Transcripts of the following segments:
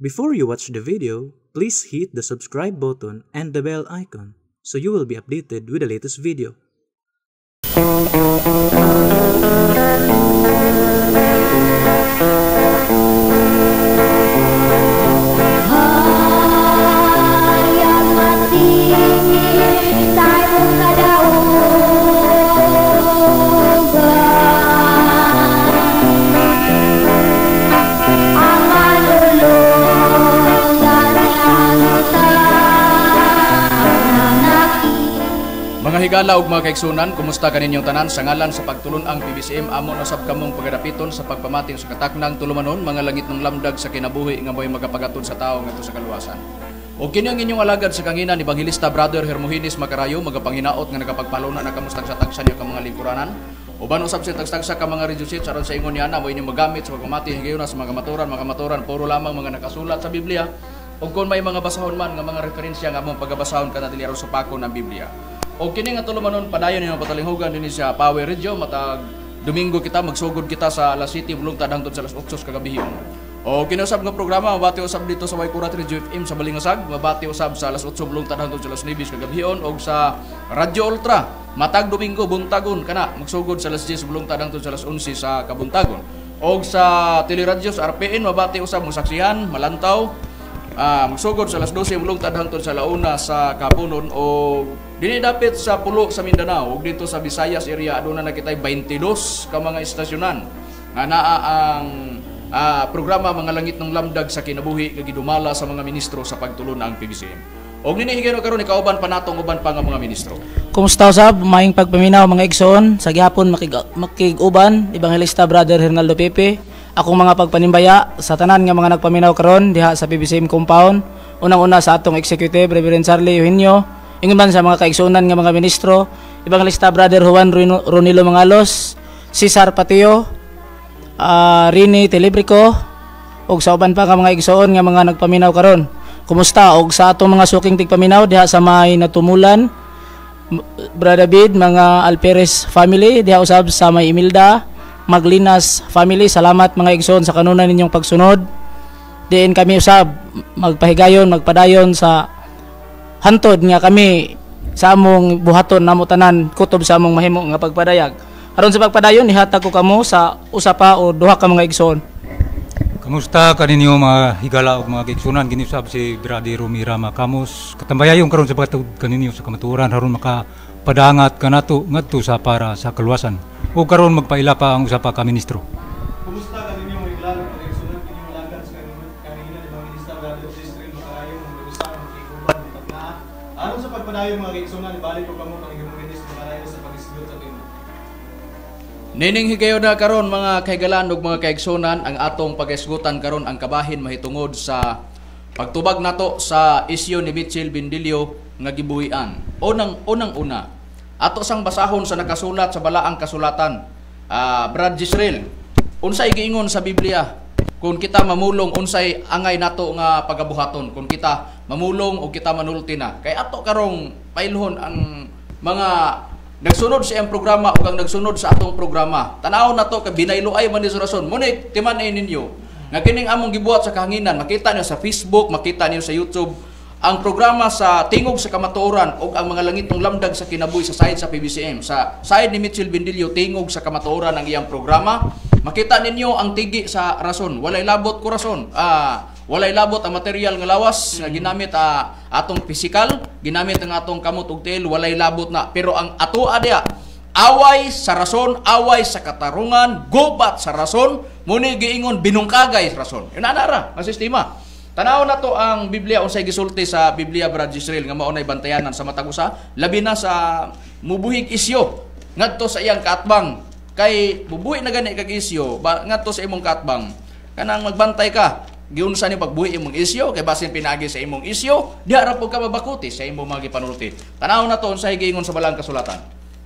Before you watch the video, please hit the subscribe button and the bell icon so you will be updated with the latest video. Higala ug mga kaigsunan, kumusta kaninyong tanan sa ngalan sa pagtulon ang PBCM amon usab kamong pagadapiton sa pagpamating sa kataknang tulumanon mga langit ng lamdag sa kinabuhi nga mo'y magapagatod sa tao ngadto sa kaluwasan. O kini ang inyong alagad sa kanginan ni Evangelista Brother Hermogenes Macarayo magapanginaot nga nagapagpaluna na kamustang sa tagsa niyo ka mga lingkuranan. Uban usab sa tagsa ka mga reducit aron sa ingon niya na mo inyong magamit sa pagpamati higayon sa mga maturan, mga maturan puro lamang mga nakasulat sa Biblia. O kung may mga basahon man nga mga referensya nga mong pagabasahon ka na sa pako ng Biblia. O kini nga tulumanon padayon ninyo patalinghugan dinhi sa Power Radio matag Domingo kita magsugod kita sa alas 7 bulong tadang sa alas 8 kagabihion. O kinusab nga programa mabati usab dito sa Waikurat Radio FM sa Balingasag, mabati usab sa alas 8 bulong tadang sa alas 9 kagabihion og sa Radyo Ultra matag Domingo buntagon kana magsugod sa alas 10 bulong tadang sa alas 11 sa kabuntagon. Og sa teleradyo sa RPN mabati usab mo saksihan, malantaw, Ah, magsugod sa alas 12 mulong tadhangtod sa launa sa Kapunon o dili dapit sa pulo sa Mindanao ug dito sa Visayas area aduna na kitay 22 ka mga istasyonan nga naa ang ah, programa mga langit ng lamdag sa kinabuhi nga gidumala sa mga ministro sa pagtulon ang PBCM. Og ninihigano karon ni kauban pa natong uban pa nga mga ministro. Kumusta usab? Maing pagpaminaw mga igsoon. Sa gihapon makig makig-uban Evangelista Brother Hernaldo Pepe. Akong mga pagpanimbaya sa tanan nga mga nagpaminaw karon diha sa PBCM compound. Unang-una sa atong executive Reverend Charlie Eugenio, ingon man sa mga kaigsunan nga mga ministro, Evangelista Brother Juan Ronilo Mangalos, Cesar Patio, ah Rini Telebrico, ug sa uban pa ka mga igsoon nga mga nagpaminaw karon. Kumusta og sa atong mga suking tigpaminaw diha sa may natumulan, Brother David, mga Alperes family, diha usab sa may Imilda, Maglinas family, salamat mga igsoon sa kanunay ninyong pagsunod. Diin kami usab magpahigayon, magpadayon sa hantod nga kami sa among buhaton namo tanan kutob sa among mahimo nga pagpadayag. Aron sa pagpadayon ihatag ko kamo sa usa pa o duha ka mga igsoon. Kamusta kaninyo mga higala o mga kiksunan ginisab si Brady Romira Makamos katambayayon karon sa pagtud kaninyo sa kamaturan haron maka padangat kanato ngadto sa para sa kaluwasan o karon magpaila pa ang usa pa ka ministro. Kumusta ka Pagpadayo mga eksunan balik ko kamo kang igong minister Macarayo sa pag-isgot sa tingin Nining higayon na karon mga kaigalan ug mga kaigsunan ang atong pagisgutan karon ang kabahin mahitungod sa pagtubag nato sa isyu ni Mitchell Bindilio nga gibuhian. Unang unang una, ato sang basahon sa nakasulat sa balaang kasulatan. Ah, Brad Gisrael, unsay giingon sa Biblia kung kita mamulong unsay angay nato nga pagabuhaton kung kita mamulong o kita manulti na kay ato karong pailhon ang mga Nagsunod sa iyang programa o kang nagsunod sa atong programa. Tanaw na to kay binaylo ay man ni rason. Munit timan ay ninyo. Nga kining among gibuhat sa kahanginan, makita niyo sa Facebook, makita niyo sa YouTube ang programa sa tingog sa kamatuoran o ang mga langit ng lamdag sa kinabuhi sa side sa PBCM. Sa side ni Mitchell Bendilio, tingog sa kamatuoran ang iyang programa. Makita ninyo ang tigi sa rason. Walay labot ko rason. Ah, walay labot ang material nga lawas nga ginamit ah, atong physical, ginamit ang atong kamot ug tiil, walay labot na. Pero ang ato adya, away sa rason, away sa katarungan, gubat sa rason, muni giingon binungkagay sa rason. Yun anara, ang sistema. Tanaw na to ang Biblia unsay gisulti sa Biblia Brad Israel nga mao nay bantayanan sa matag usa labi na sa mubuhig isyo ngadto sa iyang kaatbang kay bubuhi na gani kag isyo ba, ngadto sa imong kaatbang kanang magbantay ka giunsa ni pagbuhi imong isyo kay basin pinagi sa imong isyo diha ra pud ka mabakuti sa imong mga gipanulti. Tanaw na to unsay giingon sa balang kasulatan?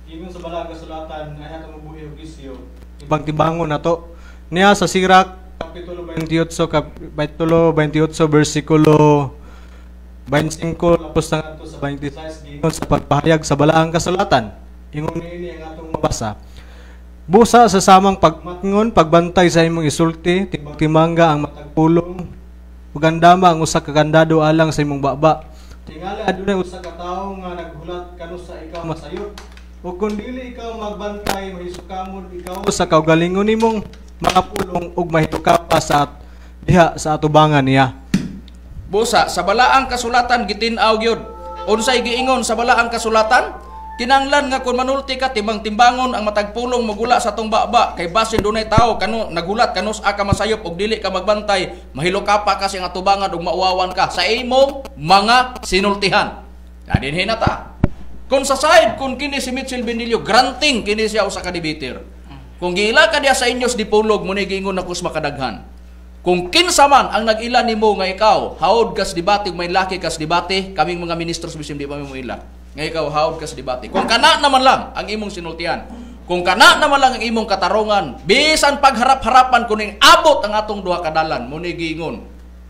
Ingon sa balang kasulatan nga atong mabuhi og isyo. Ibang tibangon nato niya sa Sirak kapitulo 28 kap kapitulo 28 bersikulo 25 tapos na sa 26 giingon sa pagpahayag sa balaang kasulatan. Ingon niini ang atong mabasa Busa sa samang pagmatingon, pagbantay sa imong isulti, timangga ang matagpulong, ug andama ang usa ka kandado alang sa imong baba. Tingali adunay usa ka tawo nga naghulat kanus sa ikaw masayod. Ug kung dili ikaw magbantay, mahisukamon ikaw sa kaugalingon nimong mga pulong ug mahituka pa sa diha sa atubangan niya. Busa, sa balaang kasulatan gitin-aw gyud. Unsay giingon sa balaang kasulatan? Kinanglan nga kung manulti ka timbang timbangon ang matagpulong magula sa tong baba kay basin dunay tao kano nagulat kanus aka masayop og dili ka magbantay mahilo ka pa kasi nga tubangan ug mauwawan ka sa imong mga sinultihan. Dadin hinata. Kung sa side kung kini si Mitchell Benilio granting kini siya usa ka debater. Kung giila ka diya sa inyos di pulog mo ni giingon na kus makadaghan. Kung kinsa man ang nag-ila nimo nga ikaw, haod kas debate may laki kas debate, kaming mga ministros bisim di pa mo ila. Nga ikaw haod kas debate. Kung kana naman lang ang imong sinultian. Kung kana naman lang ang imong katarungan, bisan pagharap-harapan kuning abot ang atong duha kadalan, mo ni giingon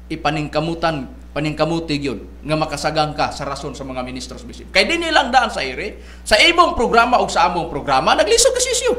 ipaningkamutan paningkamuti gyud nga makasagang ka sa rason sa mga ministros bisim. Kay dinhi lang daan sa ire, sa imong programa ug sa among programa naglisod ka sisyo.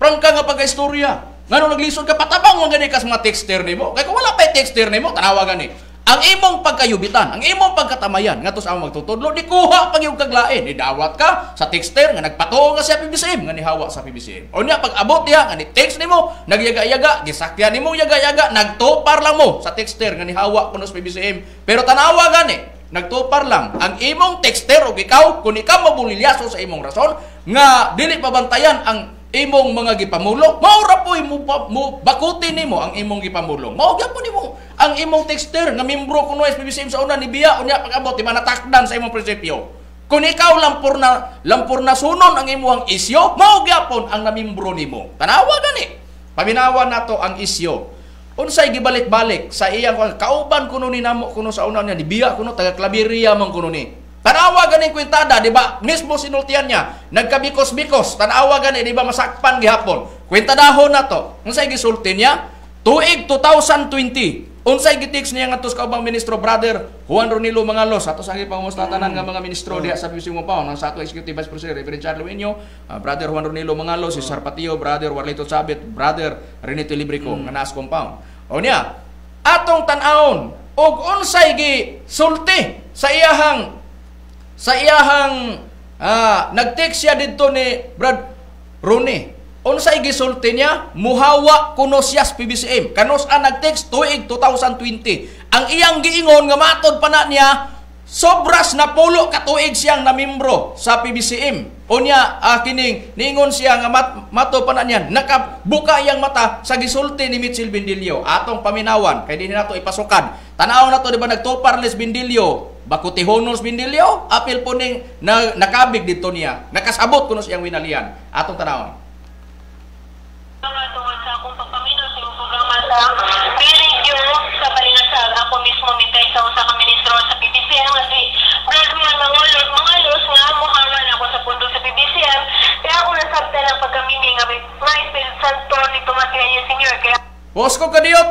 Prangka nga pagka-istorya. Ngano naglisod ka patabang mo gani ka sa mga texter nimo. Kay kung wala pa texter nimo, tanawa gani. Ang imong pagkayubitan, ang imong pagkatamayan ngadto sa among magtutudlo, di kuha pag yung kaglain, ni dawat ka sa texter nga nagpatuo nga sa PBCM nga nihawa sa PBCM. O niya pag abot niya nga ni text nimo, nagyaga-yaga, gisakyan nimo yaga-yaga, nagtopar lang mo sa texter nga nihawa kuno sa PBCM. Pero tanawa gani, nagtopar lang ang imong texter o ikaw kung ikaw mabulilyaso sa imong rason nga dili pabantayan ang imong mga gipamulong maura po mo, pa- mo bakuti nimo ang imong gipamulong mao gyapon nimo ang imong texter nga membro kuno SPBCM sa una ni biya unya pag-abot di manatakdan sa imong prinsipyo. Kung ikaw lampur na lampur na sunon ang imong isyo mao gyapon ang namimbro nimo. Tanawa gani. Paminawan nato ang isyo. Unsay gibalik-balik sa iyang kauban kuno ni namo kuno sa una niya ni biya kuno taga Claveria man kuno ni Tanawa ganing kwentada, di ba? Mismo sinultian niya, nagkabikos-bikos. Tanawa gani, di ba? Masakpan gihapon. Kwentadahon na to. Unsay gisulti niya? Tuig 2020. Unsay gitix niya nga tos kaubang ministro brother Juan Ronilo Mangalos ato sa pangumustatanan nga mga ministro diha sa Bising mo pa ang sa ato executive vice president Reverend Charles Luenyo, uh, brother Juan Ronilo Mangalos, si Sarpatio, brother Warlito Sabit, brother Renito Librico nga nas compound. O niya, atong tan-aon og unsay gi sulti sa iyahang sa iyahang ah, nag-text siya dito ni Brad Rooney. Unsay gisulti niya? Muhawa kuno siya sa PBCM. Kanos ang nag-text tuig 2020. Ang iyang giingon nga matod pa na niya sobras na pulo ka tuig siyang namimbro sa PBCM. Unya ah, kining niingon siya nga mat, mato pa na niya nakabuka iyang mata sa gisulti ni Mitchell Bindilio atong paminawan kay dinhi nato ipasukad. Tanaw na to di ba nagtoparles Bindilio Bakuti Honos Bindilio, apil po ning na, nakabig dito niya. Nakasabot kuno siyang winalian. Atong tanawon. Tungkol sa akong pagpamino sa programa sa radio sa Balinasag. Ako mismo mitay sa usa ka ministro sa PBCM nga si Bradman Mangulos. Mangulos nga muhaman ako sa pundo sa PBCM. Kaya ako nasabta ng pagkamini nga may Espiritu Santo ni Tomas Kaya Senior. Kaya Bosko kadiyot.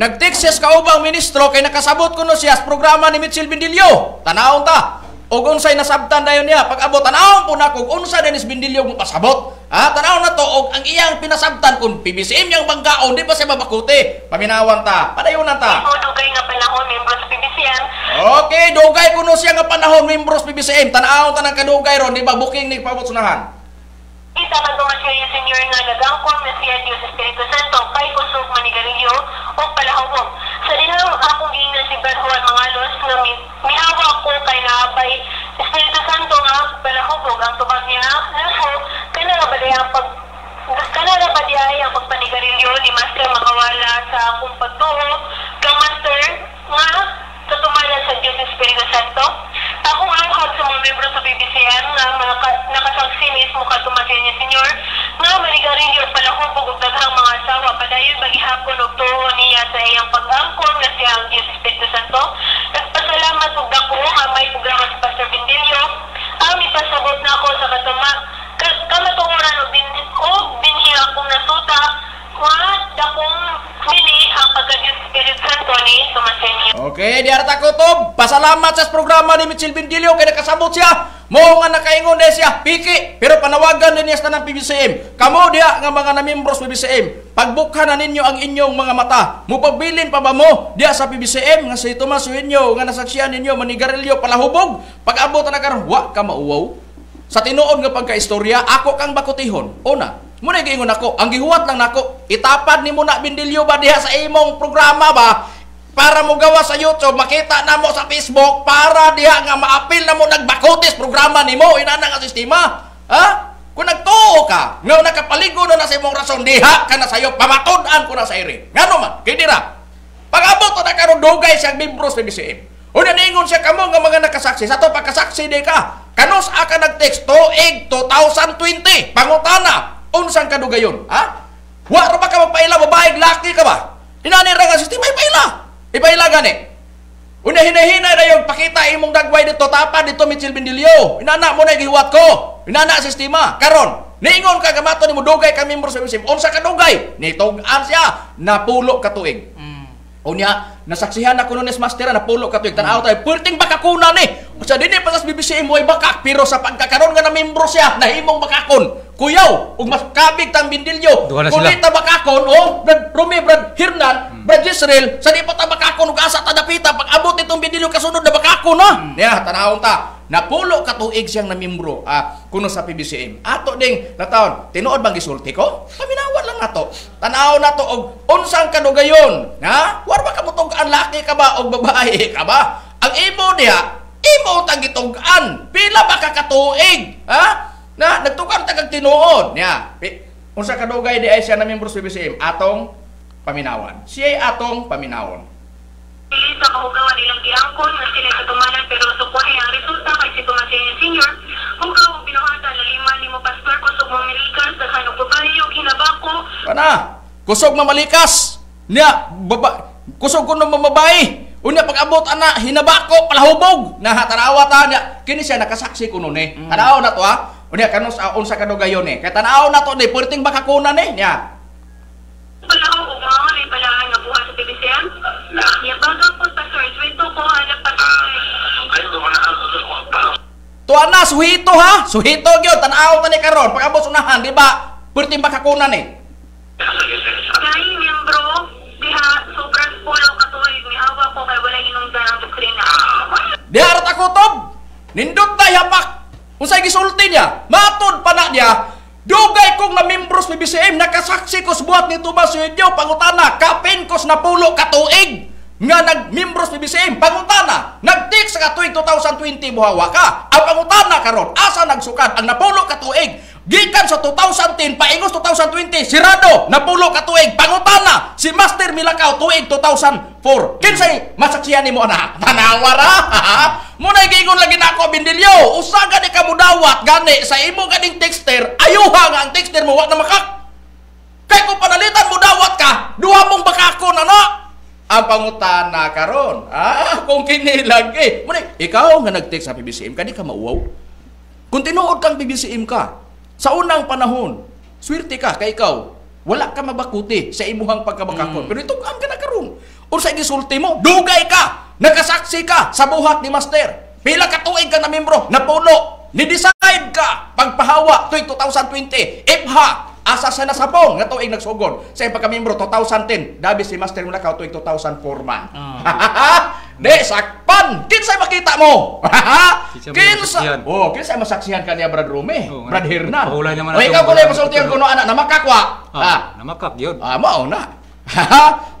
Nag-text siya sa kaubang ministro kay nakasabot kuno siya sa programa ni Mitchell Bindilio. Tanawon ta. Og unsay nasabtan dayon niya pag abot tanawon po na kung unsa Dennis Bindilio mo pasabot. Ah, tanawon na to og ang iyang pinasabtan kung PBCM yang bangkaon di ba siya mabakuti. Paminawan ta. Padayon na ta. ako dugay nga panahon membro sa PBCM. Okay, dugay kuno siya nga panahon membros PBCM. Tanawon ta ng kadugay ron di ba booking ni pabotsunahan. Kita man Tomas Kaya Senior nga nagangkon na siya Diyos Espiritu Santo kay kusog manigarilyo o palahubog. Sa dinang akong giingnan si Brad Juan Mangalos nga mi- mihawa ko kay naabay Espiritu Santo nga palahubog ang tubag niya laho kana nga ba ang pag kana na ba diay ang pagpanigarilyo ni Master makawala sa akong pagtuo kang Master nga tutumanan sa Diyos Espiritu Santo. Ako ang sa mga membro sa BBCN nga mga nakasaksi mismo ka tumasin niya, Senyor, nga manigarilyo palahubog og daghang mga asawa padayon bagihapon og tuo niya sa iyang pag-angkon nga siya ang Diyos Espiritu Santo. Nagpasalamat og dako nga may programa sa Pastor Bindilio. Ang ipasabot na ako sa katuma ka- kamatunguran og bin og binhi akong nasuta nga dakong mini ang pagka-Diyos Espiritu Santo ni Tomasenyo. Okay, di arata ko to. Pasalamat sa programa ni Mitchell Bindilio kay nakasabot siya. Mo nga nakaingon na siya, piki, pero panawagan din niya sa tanang PBCM. Kamo diha nga mga namembros PBCM, pagbukha na ninyo ang inyong mga mata. Mupabilin pa ba mo diha sa PBCM nga si Tomas Suenyo nga nasaksiyan ninyo manigarilyo palahubog. Pag abot na karon, wa ka mauwaw. Sa tinuod nga pagkaistorya, ako kang bakutihon. Una, muna giingon ako, ang gihuwat lang nako, itapad ni mo na bindilyo ba diha sa imong programa ba? Para mo gawa sa YouTube, makita na mo sa Facebook, para diha nga maapil na mo nagbakutis programa ni mo, inana nga sistema. Ha? Kung nagtuo ka, nga nakapaligo na na sa imong rason, diha ka na sayo, pamatud-an ko na sa iri. Nga naman, kay dira. Pag abot na karon dugay siyang membros ng BCM. Una ningon siya kamo nga mga nakasaksi. Sa to pagkasaksi di ka. Kanos aka nag-text tuig 2020. Pangutana. Unsang kadugayon? Ha? Wa ra ba ka magpaila babae laki ka ba? Inani ra nga sistema. Ipaila gani. Una hinahina na yung pakita imong dagway dito tapa dito Mitchell Bindilio. Inana mo na gihuwat ko. Inana sistema. Karon, niingon ka gamato ni mo dugay ka membro sa BCM. Unsa ka dugay? Nitog-an siya. Napulo ka tuig. Unya, nasaksihan ako nunes master na pulo ka tuig tanaw tayo. Pulting bakakuna ni. Sa dinhi pa sa BBC mo ay bakak pero sa pagkakaroon nga na membro siya nahimong bakakon. Kuyaw, ug mas kabig tang bindilyo. Kulit ta bakakon oh, Brad Rumi, Brad Hernan, Brad Jezreel, sa di pa ta bakakon ug asa ta dapita pag abot itong bindilyo kasunod na bakakon na. Niya, tanawon ta. Napulo ka tuig siyang na membro ah, kuno sa PBCM. Ato ding natawon, tinuod bang gisulti ko? Paminawan lang nato. Tanaw nato og unsang kadugayon, ha? War ba ka mo tugaan laki ka ba og babae ka ba? Ang imo diha, imo tag gitugan. Pila ba ka katuig? Ha? Na nagtukan ta kag tinuod. Niya. Unsa kadugay di ay siya na membro sa PBCM? Atong paminawan. Siya ay atong paminawon. Sa kahugawan ilang giangkon nga sila katumanan pero sukuhay ang resulta kay si Tomas Senior Senior. Hugaw og binuhatan laliman nimo pastor kusog mo American sa kanong babae ug hinabako Kana, kusog mamalikas. Niya, baba, kusog kuno mamabay. Unya pag abot ana hinabako palahubog. Na tanawa ta niya. Kini siya nakasaksi kuno ni. Tanaw na to ha. Unya kanus uh, unsa kadugayon ni. Kay tanaw na to ni perting bakakuna ni niya. palaw ug mga ay palahan nga buhat sa PBCM. Yabagang po pastor sweldo ko hanap pa Tuwa na suhito ha. Suhito gyud tanaw ta ni karon pag abot unahan di ba? Perting bakakuna ni. Kay miyembro diha sobrang pulaw ka tuig miawa ko kay wala hinungdan ang doktrina. Di arat ako tob. Nindot na yapak. Unsay gisulti niya? Matod pa na niya. Dugay kong na membros ni BCM nakasaksi ko sa buhat ni Tomas Yudio pangutana kapin ko sa napulo katuig nga nag-membros ni BCM pangutana nagtik sa katuig 2020 buhawa ka. Ang pangutana karon asa nagsukat ang napulo katuig gikan sa 2010 paingos 2020 sirado napulo katuig pangutana si Master Milakaw tuig 2004 kinsay masaksiyan nimo ana tanawa ra Muna giingon lagi na ako bindilyo. Usa gani ka mudawat gani sa imo ganing texter ayuha nga ang texter mo wa na makak. Kay kung panalitan mo dawat ka duha mong bakakon ano ang pangutana karon. Ah kung kini lagi. Muna ikaw nga nag-text sa PBCM kani ka mauwaw. Kung tinuod kang PBCM ka sa unang panahon swerte ka kay ikaw. Wala ka mabakuti sa imuhang pagkabakakon. Pero ito ang ka karon unsa gisulti mo? Dugay ka! Nakasaksi ka sa buhat ni master. Pila ka tuig ka na membro napulo. Ni decide ka. Pagpahawa tuig 2020 ipha! Asa sa nasapong? Nga tuig nagsugod. Sa iyang pagka-membro 2010 dabi si master mula ka tuig 2004 man. De sakpan! Kinsay makita mo? Kinsa oh kinsay masaksihan kaniya brad Rome Oo, brad. Hernan Pahulay naman o ako, ikaw ko na masultihan kuno anak. Na makakwa ah Ah, namakak yun. Ah, mao na.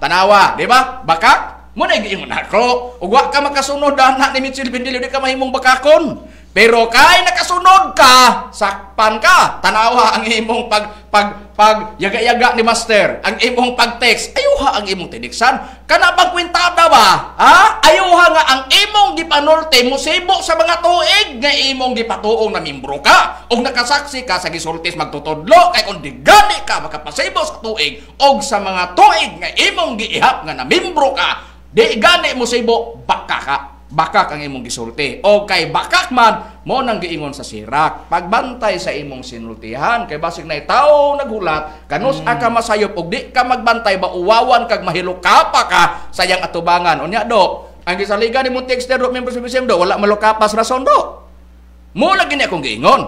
Tanawa, di ba? Bakak? Mo na giingon ako. Ug wa ka makasunod anak ni Mitchell Bindilio di ka mahimong bakakon. Pero kay nakasunod ka, sakpan ka. Tanawa ang imong pag pag pag yaga-yaga ni master, ang imong pag-text, ayuha ang imong tiniksan. Kana bang kwentada ba? Ha? Ayuha nga ang imong gipanulte musibo sa mga tuig nga imong gipatuong na membro ka. Og nakasaksi ka sa gisultis magtutudlo kay kung di gani ka makapasibo sa tuig og sa mga tuig nga imong giihap nga na membro ka, di gani mo sibo baka ka bakak ang imong gisulti o kay bakak man mo nang giingon sa sirak pagbantay sa imong sinultihan kay basig na tao nagulat kanus aka masayop og di ka magbantay ba uwawan kag mahilukapa ka sa iyang atubangan unya do ang gisaligan ni mong texter do membro sa do wala malukapas rason do Mo lagi ni akong giingon.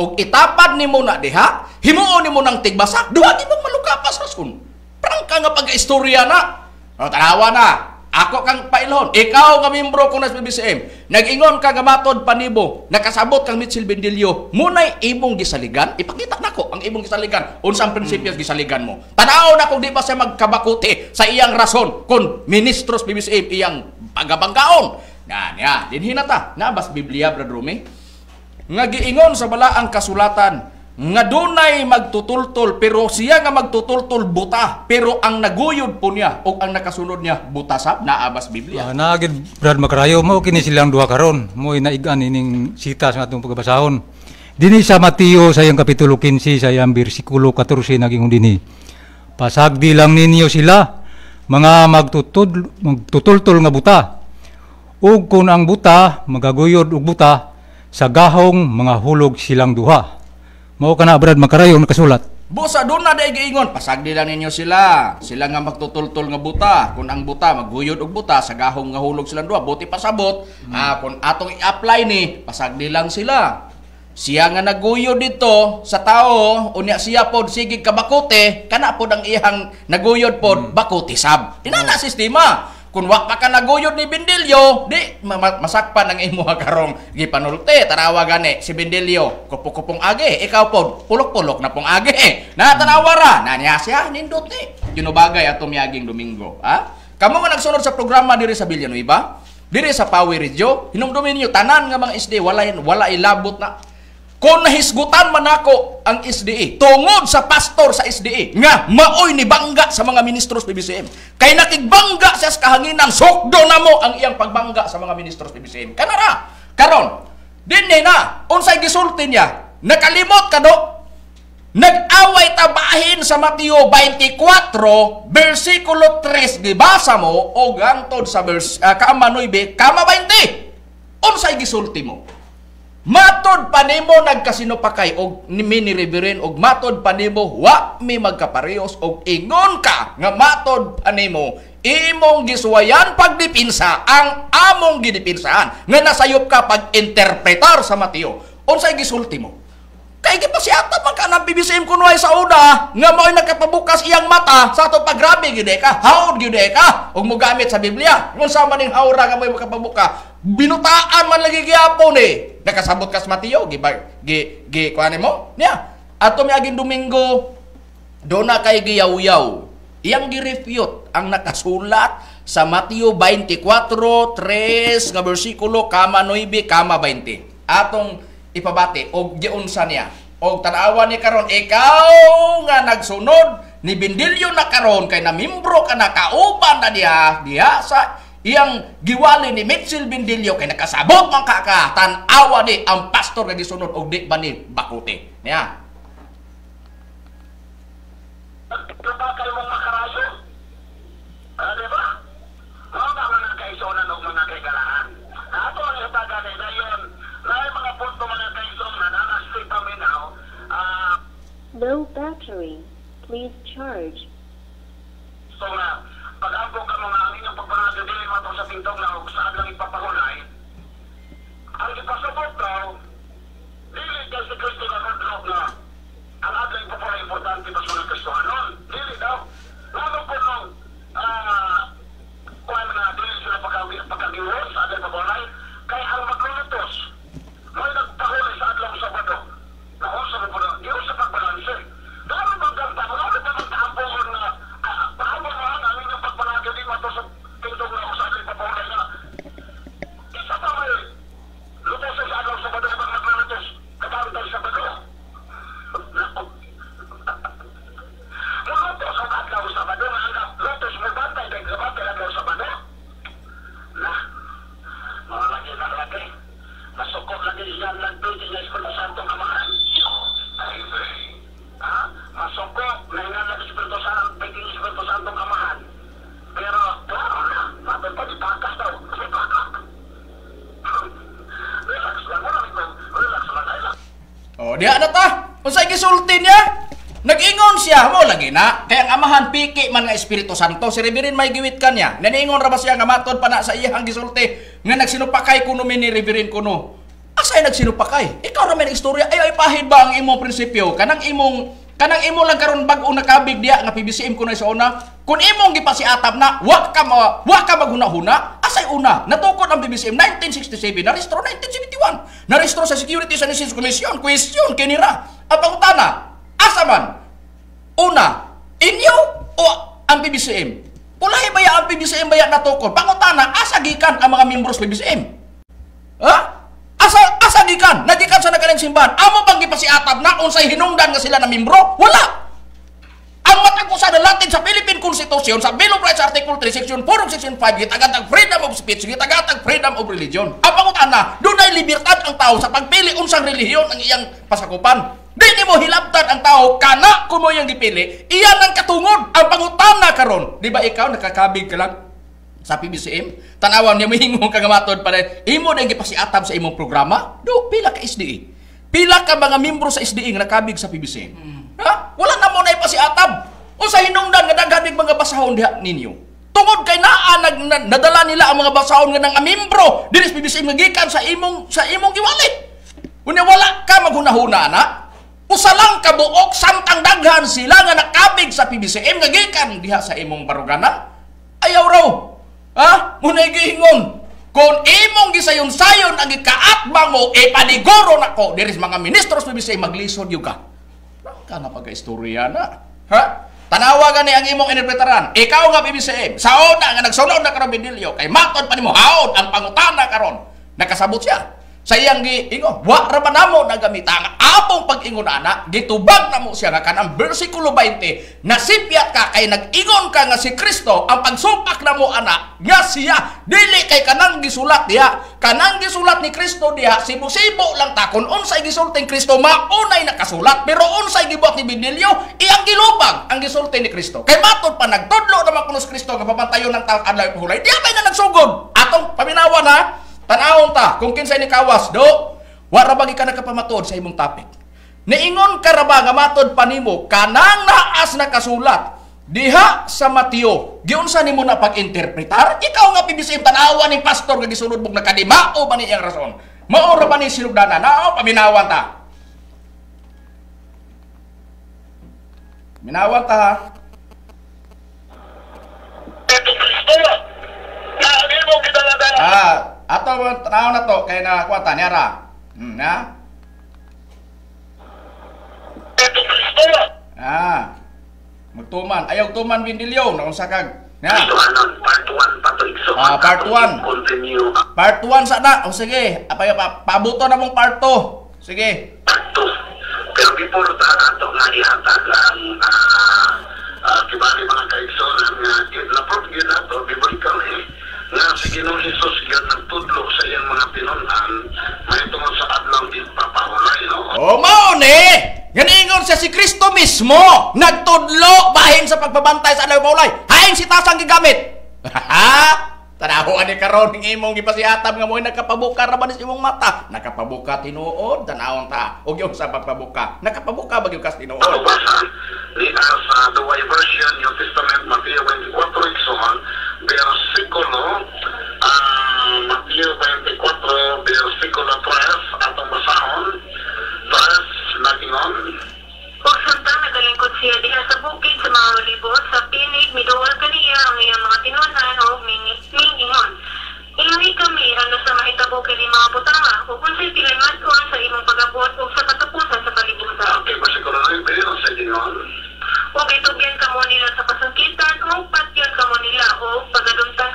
Og itapad nimo na diha, himuon nimo ng tigbasak, duha imong malukapas rason. Prangka nga pag-istorya na. O tanawa na. Ako kang pailhon. Ikaw nga membro ko nas BBCM. Nag-ingon ka nga matod panibo. Nakasabot kang Mitchell Bendilio. Munay imong gisaligan. Ipakita nako ang imong gisaligan. Unsang prinsipyo gisaligan mo. Tanaw na kung di pa siya magkabakuti sa iyang rason kung ministros BBCM iyang pagabanggaon. Nga niya. Dinhi na ta. Nabas Biblia, Brad Rumi nga giingon sa balaang kasulatan nga dunay magtutultol pero siya nga magtutultol buta pero ang naguyod po niya o ang nakasunod niya butasab naabas Biblia. Ah, naagid Brad Macarayo mo kini silang duha karon mo inaigan ining sita sa atong pagbasahon. Dini sa Mateo sa iyang kapitulo 15 sa iyang bersikulo 14 naging dinhi. Pasagdi lang ninyo sila mga magtutud magtutultol nga buta. Ug kung ang buta magaguyod og buta sa gahong mga hulog silang duha. Mao kana Brad Macarayo nakasulat. Busa doon na day giingon, pasagdi lang ninyo sila. Sila nga magtutultol nga buta. Kung ang buta maguyod og buta sa gahong nga hulog silang duha, buti pasabot. Ah, kung atong i-apply ni, pasagdi lang sila. Siya nga naguyod dito sa tao, unya siya pod sige kabakote, kana pod ang iyang naguyod pod bakote sab. Dinana sistema. Kung wa pa ka naguyod ni Bendilyo, di ma- ma- masakpan ang imo karong gipanulte. Tanawa gani si Bendilyo, kupok-kupong age, ikaw pod pulok-pulok na pong age. Na tanawa ra, na niya siya nindot ni. Yunubagay ato miyaging Domingo, ha? Kamo nga nagsunod sa programa diri sa Villanueva, diri sa Power Radio, hinumdumin niyo tanan nga mga SD wala wala ilabot na kung nahisgutan man ako ang SDE, tungod sa pastor sa SDE, nga maoy ni bangga sa mga ministros PBCM. Kay nakigbangga siya sa kahanginan, sukdo na mo ang iyang pagbangga sa mga ministros PBCM. Kanara, karon, dinhi na, unsay gisulti niya, nakalimot ka do, Nag-away tabahin sa Mateo 24, versikulo 3, gibasa mo, o gantod sa vers, uh, kaama 9, kama 20. Unsay gisulti mo? Matod pa nimo nagkasinupakay og ni mini reverend og matod pa nimo wa mi magkaparehos og ingon ka nga matod pa nimo imong giswayan pagdipinsa ang among gidipinsahan. Nga nasayop ka pag-interpretar sa Mateo. Unsay gisulti mo? Kay gipasiata man ka ng BBCM kunway sa una nga mo'y nagkapabukas iyang mata sa ato paggrabe gyud ka haod gyud ka ug mo gamit sa Biblia. Unsa man ning hawra nga mo'y makapabuka binutaan man lagi gyapon eh. Nakasabot ka sa Mateo gi gi gi kuan mo? Niya. Ato miaging Domingo do na kay giyaw-yaw. Iyang gi-refute ang nakasulat sa Mateo 24 3 nga bersikulo kama 9 kama 20 atong ipabati og giunsa niya. Og tanawa ni karon ikaw nga nagsunod ni Bindilyo na karon kay na membro ka na kauban na diha diha sa iyang giwali ni Mitchell Bindilyo kay nakasabot man ka ka tan-awa ni ang pastor nga gisunod og di ba ni bakuti. Niya. Mong makarayo. Ah, assim, então não, siya, mo lagi na. Kaya ang amahan piki man nga Espiritu Santo, si Reverend may giwit ka niya. Naniingon ra ba siya nga matod pa na sa iyang gisulti nga nagsinupakay kuno mi ni Reverend kuno. Asay nagsinupakay? Ikaw ra may istorya ay ay pahid ba ang imong prinsipyo? Kanang imong kanang imo lang karon bag-o nakabig diya nga PBCM ko na sa una. Kun imong gipasiatab na wa ka ma, wa ka maghuna-huna, asay una natukod ang PBCM 1967 na restro 1971. Na restro sa Securities and Exchange Commission. Question kinira. Ang pangutana, asa man? Una, inyo o ang PBCM? Ulahi ba ya ang PBCM ba ya natukod? Pangutana, asa membros PBCM? Ha? Asa asa gikan? Nagikan sa nagaling simbahan. Amo bang gipasiatab na unsay hinungdan nga sila na membro? Wala. Ang matag sa Latin sa Philippine Constitution sa Bill of Rights Article 3 Section 4 ug Section 5 gitagatag freedom of speech gitagatag freedom of religion. Ang pangutana, dunay libertad ang tao sa pagpili unsang relihiyon ang iyang pasakupan. Di mo hilabtan ang tao kana kuno yung gipili. Iyan ang katungod ang pangutana karon. Di ba ikaw nakakabig ka lang sa PBCM? Tanawan niya mahingong kagamatod pa rin. Imo na gipasiatab sa imong programa? Do, pila ka SDE. Pila ka mga membro sa SDE nga nakabig sa PBCM? Ha? Wala na mo na ipasiatab. O sa hinungdan nga daghanig mga basahon diha ninyo. Tungod kay naa nag, na, nadala nila ang mga basahon nga nang membro dili sa PBCM nga gikan sa imong sa imong giwalit. Unya wala ka maghunahuna na. Usa lang ka buok samtang daghan sila nga nakabig sa PBCM nga gikan diha sa imong baruganan. Ayaw raw. Ha? Muna gihingon. Kung imong gisayon-sayon ang ikaatbang mo, e paniguro na ko, diris mga ministros PBCM maglisod yung ka. Ka na pagka-istorya na. Ha? Tanawa gani ang imong interpretaran. Ikaw nga BBCM, sa una nga nagsunod na karon Bidilyo, kay matod pa nimo haod ang pangutana karon. Nakasabot siya. Sa iyang giingon, wa ra ba namo nagamita nga apong pag-ingon ana, gitubag namo siya nga kanang bersikulo 20, nasipyat ka kay nag-ingon ka nga si Kristo ang pagsumpak namo ana nga siya dili kay kanang gisulat diha. Kanang gisulat ni Kristo diha, sibo-sibo lang ta kun unsay gisulting Kristo maunay nakasulat, pero unsay gibuhat ni Bidilyo, iyang gilubag ang gisulti ni Kristo. Kay matod pa nagtudlo naman kuno si Kristo nga papantayon ng taong adlaw hulay. Di ba na nagsugod? Atong paminawa na Tanawon ta, kung kinsay ni kawas, do, wara bagi ka nakapamatod sa imong topic. Niingon ka ra ba nga matod pa nimo kanang naas na kasulat diha sa Mateo. Giunsa nimo na pag-interpretar? Ikaw nga PBCM tanawa ni pastor nga gisunod mong nakadima o ba ni iyang rason? Mao ra ba ni sinugdanan? Nao paminawan ta. Minawan ta ha. Ah, ato tanaw na to kay na kwata niara. Hmm, na? Ito Kristo. Ah. Magtuman. Ayaw tuman bindilyo na unsa kag. Na. Anon, part 1 pa to igso. Ah, part one. Continue. Part 1 sa na. O sige, apay pa pabuto na mong part 2. Sige. Part 2. Pero before ta ato nga ihatag ang ah, ah, kibali mga kaigsonan nga na-prove gyud nato biblically nga si Ginoong gyud nagtudlo sa iyang mga pinunan may tungod sa adlaw di papahulay no. O mao ni. Ganingon siya si Kristo mismo. Nagtudlo bahin sa pagbabantay sa alaw paulay. Haing si tasang gigamit. Ha? Tanaho ani karon ng imong gipasiatab nga mo nakapabuka ra ba ni sa imong mata? Nakapabuka tinuod tanawon ta. Og yung sa pagpabuka. Nakapabuka ba gyud kas tinuod? Ano ni as uh, the way version New Testament Mateo 24 iksoon versikulo ah Mateo 24 versikulo 3 atong basahon 3 nagingon Samtang nagalingkod siya diha sa bukid sa mga olibos, sa pinig, miduol kaniya ang iyang mga tinunan o mingi- mingingon. Ingi kami ano sa mahitabo kini mga butanga, ug unsay tilangadon sa imong pagabot ug sa katapusan sa kalibutan. okay versikulo 9 pero sa gingon Ug itugyan kamo nila sa kasangkitan ug patyon kamo nila ug pagadumtan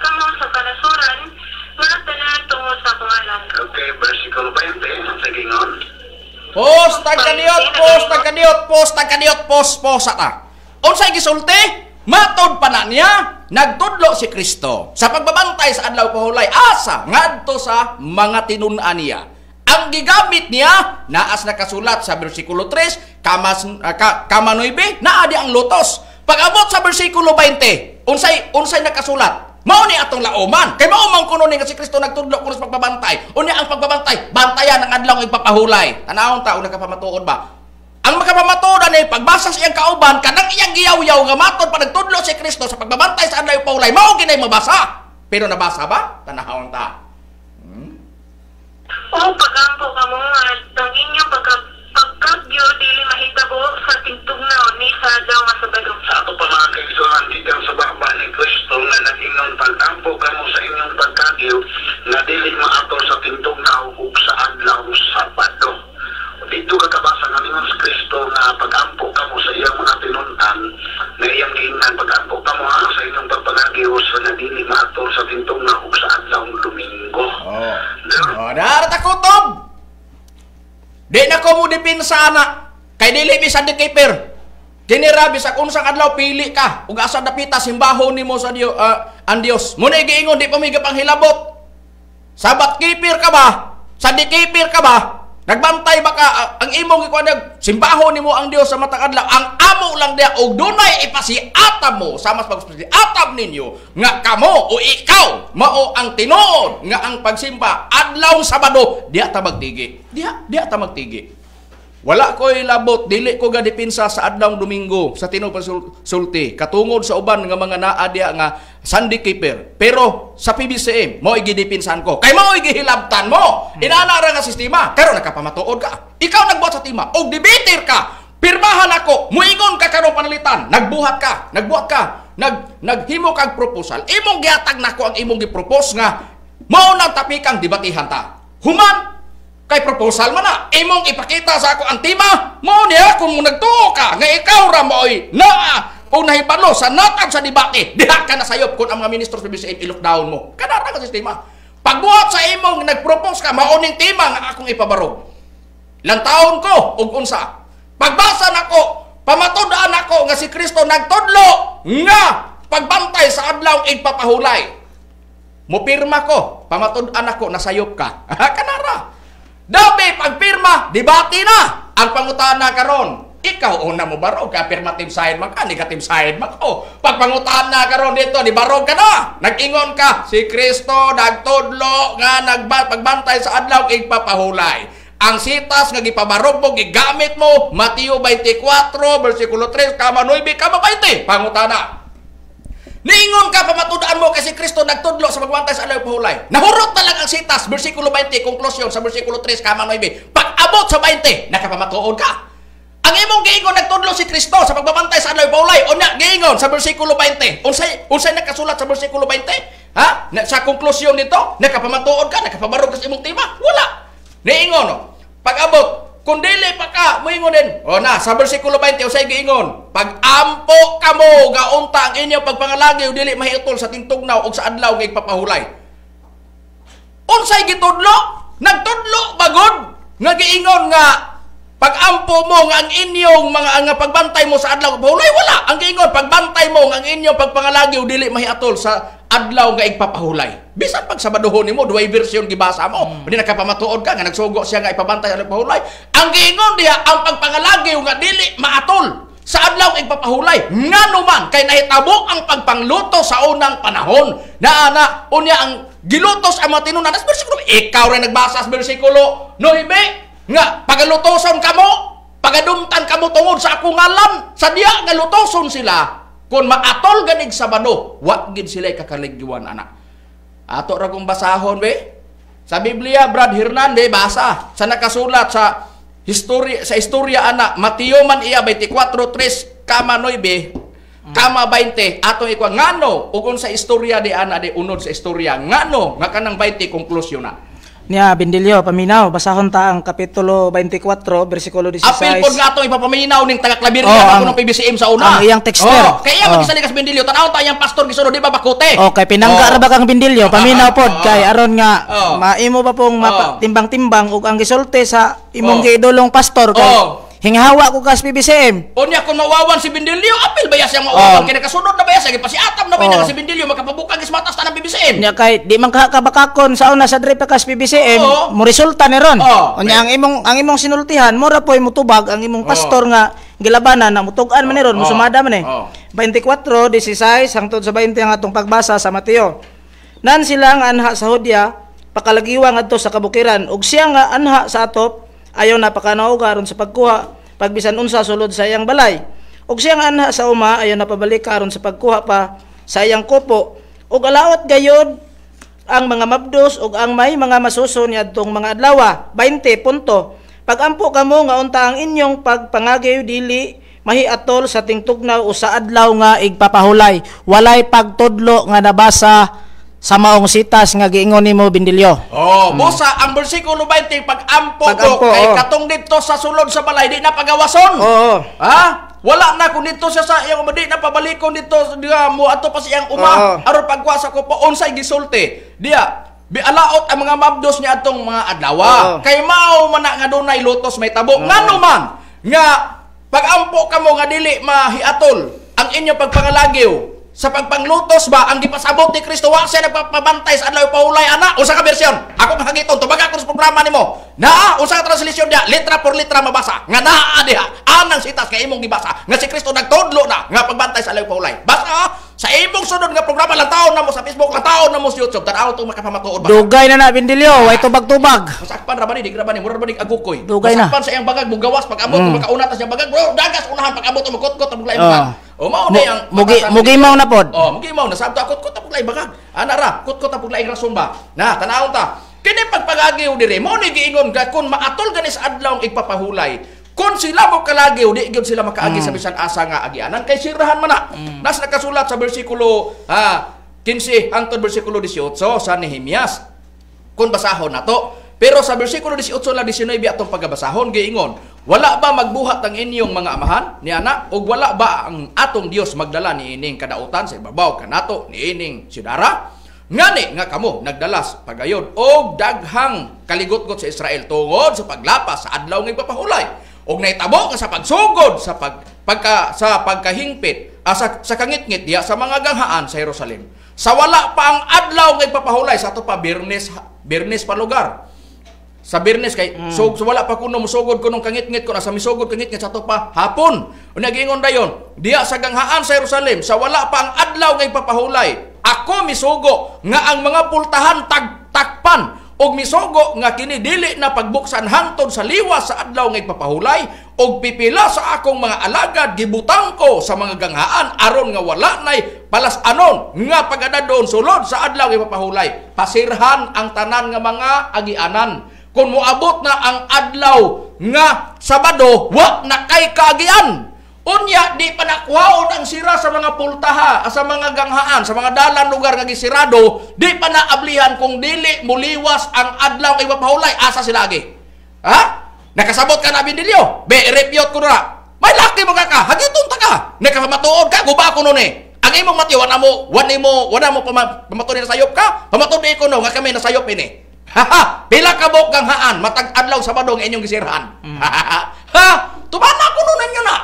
Post tag kaniot, post tag kaniot, post tag kaniot, post post ta. Unsay gisulti? Matod pa na niya, nagtudlo si Kristo sa pagbabantay sa adlaw pahulay asa ngadto sa mga tinun-an niya. Ang gigamit niya naas nakasulat sa bersikulo 3, kamas uh, ka, kama 9, naa di ang lotos. Pag-abot sa bersikulo 20, unsay unsay nakasulat? Mao ni atong lauman. Kay mao man kuno ni nga si Kristo nagtudlo kuno sa pagbabantay. Unya ang pagbabantay, bantayan ang adlaw ug ipapahulay. Tanawon ta una kapamatuod ba? Ang makapamatuod ani pagbasa sa iyang kauban kanang iyang giyaw-yaw nga matod pa nagtudlo si Kristo sa pagbabantay sa adlaw ug pahulay. Mao ginay mabasa. Pero nabasa ba? Tanawon ta. Hmm? O pagampo ka mo nga, ang inyong pagka, pagkagyo, dili mahitabo sa tingtugnaw ni sa daw nga sa ato pa mga kaigsunan, gikan sa baba ni Kristo nga nag-ingon pagtampo kamo sa inyong pagkagyo na dili maato sa tindugnaw ug sa adlaw Sabado. Dito ka kabasa nga ningon sa Kristo nga pagampo kamo sa iyang mga tinuntan na iyang giingnan pagampo kamo ha sa inyong pagpangagyo sa na dili maato sa tindugnaw ug sa adlaw Domingo. Oh. There, Oh, narata kutob. Di na ko mo dipinsa na. Kay dili bisan di keeper. Kini rabi sa unsang adlaw pili ka ug asa dapita simbahon nimo sa Dios ang Dios. Muna giingon di pa mi pang hilabot. Sabat keeper ka ba? Sa di keeper ka ba? Nagbantay ba ka Ah, ang imong ikuan nag simbahon nimo ang Dios sa matang adlaw. Ang amo lang diya og dunay ipasiatam mo sa mas pagpasiatam ninyo nga kamo o ikaw mao ang tinuod nga ang pagsimba adlaw Sabado diya ta magtigi. Diya diya ta magtigi. Wala ko'y labot, dili ko ga dipinsa sa adlaw Domingo sa tinuod sulti katungod sa uban nga mga naa diya nga Sunday keeper. Pero sa PBCM mo igidipinsan ko. Kay mo igihilabtan mo. Inana ra nga sistema. Pero nakapamatuod ka. Ikaw nagbuhat sa tima og debater ka. Pirmahan ako, muingon ka karon panalitan, nagbuhat ka, nagbuhat ka, nag naghimo kag proposal. Imong gihatag nako ang imong gipropose nga mao nang tapikang debatihan ta. Human kay proposal man na imong ipakita sa ako ang tima mo niya kung nagtuo ka nga ikaw ra mo'y naa. O nahibalo sa natag sa debate diha ka na sayop kung ang mga ministro sa BCM i-lockdown mo. Kanara ka sistema. Pagbuhat sa imong nagpropose ka mauning tima nga akong ipabarog. Lang taon ko ug unsa. Pagbasa nako pamatud-an ako nga si Kristo nagtudlo nga pagbantay sa adlaw igpapahulay mo pirma ko pamatud-an ako nasayop ka. Kanara Dabi pagpirma, debate na ang pangutana karon. Ikaw una mo barog ka affirmative side man ka, negative side man ko. Pag pangutana karon dito, di barog ka na. Nag-ingon ka, si Kristo nagtudlo nga nagba pagbantay sa adlaw igpapahulay. Ang sitas nga gipabarog mo gigamit mo Mateo 24 bersikulo 3 kama 9 kama 20 pangutana. Niingon ka pamatudaan mo kasi Kristo nagtudlo sa magbantay sa alaw pahulay. Nahurot na lang ang sitas, versikulo 20, konklusyon sa versikulo 3, kama 9. Pag abot sa 20, nakapamatuod ka. Ang imong giingon nagtudlo si Kristo sa pagbabantay sa alaw pahulay. Unya giingon sa versikulo 20. Unsay unsay nakasulat sa versikulo 20? Ha? Na, sa konklusyon nito, nakapamatuod ka, nakapabarog ka sa imong tima? Wala. Niingon, no? pag abot, kung dili pa ka, moingon din. O na, sa versikulo 20, usay giingon, pag ampo ka mo, gaunta ang inyong pagpangalagi, dili mahiutol sa tintugnaw o sa adlaw nga ipapahulay. Unsay gitudlo? Nagtudlo bagod nga giingon nga pag ampo mo nga ang inyong mga nga pagbantay mo sa adlaw pahulay wala ang giingon pagbantay mo nga ang inyong pagpangalagi dili mahiatol sa adlaw nga igpapahulay. Bisan pag sabaduhon nimo duay version gibasa mo. Mm. hindi nakapamatuod ka nga nagsugo siya nga ipabantay ang pahulay ang giingon diha ang pagpangalagi nga dili maatol. Sa adlaw igpapahulay nga naman kay nahitabo ang pagpangluto sa unang panahon. Na ana unya ang gilutos ang mga tinunan. Sa bersikulo ikaw rin nagbasa sa bersikulo. 9 nga pagalutoson kamo pagadumtan kamo tungod sa akong ngalan sa diya nga lutoson sila kung maatol ganig sabado wa gid sila kakaligjuan anak. Ato ra kong basahon be. Sa Biblia Brad Hernande basa. Sa nakasulat sa historya sa istorya anak Mateo man iya 24:3 kama 9 kama 20 atong ikaw ngano? Ug sa istorya di ana di unod sa istorya. Ngano? Nga kanang 20 konklusyon na Niya, Bindilyo, paminaw, basahon ta ang Kapitulo 24, versikulo 16. Apil po nga itong ipapaminaw ng taga-klabir Oh, nga ng PBCM sa una. ang iyang texter. Oh, kaya Oh. magisali ka sa Bindilyo, tanaw ta iyang pastor gisunod, di ba bakute? Okay, pinangga ra ba kang Bindilyo? Paminaw pod Oh. kay aron nga Oh. maimo pa pong Oh. timbang-timbang ug ang gisulti sa imong Oh. giidolong pastor kay Oh. Hinghawa ko kas PBCM. O niya, kung mawawan si Bindilyo, apil ba siyang mawawan? Oh. Kaya nakasunod na ba yan? Sige, pasiatam na ba Oh. si Bindilyo, makapabukang ismatas ta ng PBCM? Nya kay di man kakabakakon sa una sa diri pa kas PBCM, Oo. mo resulta ni ron. Oo. Unya ang imong ang imong sinultihan mura poy mutubag ang imong Oo. pastor nga gilabanan na mutug-an man ni ron, Oo. musumada man eh. Oo. 24 16 hangtod sa 20 ang atong pagbasa sa Mateo. Nan sila nga anha sa Hudya pakalagiwa ngadto sa kabukiran ug siya nga anha sa atop ayaw na pakanaoga aron sa pagkuha. Pagbisan unsa sulod sa iyang balay. Ug siya nga anha sa uma ayaw na pabalik aron sa pagkuha pa sa iyang kupo. Ug alaot gayod ang mga mabdos ug ang may mga masuso niadtong mga adlaw 20 punto. Pagampo kamo nga unta ang inyong pagpangagay dili mahiatol sa tingtugnaw o sa adlaw nga igpapahulay. Walay pagtudlo nga nabasa sa maong sitas nga giingon nimo Bindilyo Oh, busa ang bersikulo 20 pag-ampo Pag-ampo, ko kay oh. katong dito sa sulod sa balay di na pagawason. Oo. Ha? Wala na kung dito siya sa iyang di na pabalikon dito diya mo ato pa siyang uma aron pagkuasa ko pa unsay gisulti. Diya bialaot ang mga mabdos niya atong mga adlaw. Oo. Kay mao man nga dunay lutos may tabo. Ngano man nga pag-ampo kamo nga dili mahiatol ang inyo pagpangalagyo sa pagpanglutos ba ang gipasabot ni Kristo? Wa siya nagpapabantay sa adlaw paulay ana. Usa ka bersyon. Ako mahagiton tubag ako sa programa nimo. Naa usa ka translasyon dia litra por litra mabasa. Nga naa diha. Anang sitas kay imong gibasa. Nga si Kristo nagtudlo na nga pagbantay sa adlaw paulay. Basa ha? sa imong sunod nga programa lang taon na mo sa Facebook lang taon na mo sa YouTube. Tanaw tong makapamatuod ba? Dugay na na Bindilyo way tubag-tubag. Masakpan ra ba ni, di ra ba ni, mura ba ni? Agukoy. Dugay na. Masakpan sa iyang bagag, bugawas pag abot, mm. makauna ta siyang bagag, bro, dagas unahan pag abot, makot-kot ang buglay Oh. O mao na yang mugi mugi mao na pod Oh, mugi mao na sabto akot kot ang buglay bagag. Ana ra, kot-kot ang buglay rason ba? Na, tanawon ta. Kini pagpagagiw diri, mo ni giingon ka kun maatol gani sa adlaw ang igpapahulay. Kung sila mo kalagiw, di gyud sila makaagi sa bisan asa nga agianan kay sirahan man na. Nas nakasulat sa bersikulo ah 15 hangtod bersikulo 18 sa Nehemias kung basahon na to. Pero sa bersikulo 18 lang 19 atong pagabasahon giingon, wala ba magbuhat ang inyong mga amahan ni ana ug wala ba ang atong Dios magdala ni ining kadautan sa ibabaw kanato ni ining sidara? Ngani nga kamo nagdalas pagayon og daghang kaligot-got sa Israel tungod sa paglapas sa adlaw nga ipapahulay og naitabo nga sa pagsugod sa pag pagka sa pagkahingpit ah, sa, kangit-ngit diya sa mga ganghaan sa Jerusalem. Sa wala pa ang adlaw nga ipapahulay sa ato pa Birnes Birnes pa lugar. Sa Birnes kay so, so wala pa kuno musugod kunong kangit-ngit ko na sa misugod kangit-ngit sa ato pa hapon. Unya giingon dayon, diya sa ganghaan sa Jerusalem sa wala pa ang adlaw nga ipapahulay. Ako misugo nga ang mga pultahan tag-takpan og misugo nga kini dili na pagbuksan hangtod sa liwas sa adlaw nga ipapahulay og pipila sa akong mga alagad gibutang ko sa mga ganghaan aron nga wala nay palas anon nga pagadadon sulod sa adlaw nga ipapahulay pasirhan ang tanan nga mga agianan kung moabot na ang adlaw nga Sabado wa na kay kaagian Unya, di pa nakuhaon ang sira sa mga pultaha, sa mga ganghaan, sa mga dalan lugar nga gisirado, di pa naablihan kung dili muliwas ang adlaw kay mapahulay, asa sila agi. Ha? Nakasabot ka na binilyo? Be, repyot ko na. May laki mo ka ka, hagitong ta ka. Nakapamatuod ka, guba ko nun eh. Ang imong mati, wala mo, wala mo, wala mo pama, pamatuod na sayop ka, pamatuod ko no, nga kami na sayop ini. Haha, pila ka bok ganghaan, matag adlaw Sabado nga inyong gisirhan. Ha? Ha? Tumana ko nun ninyo na.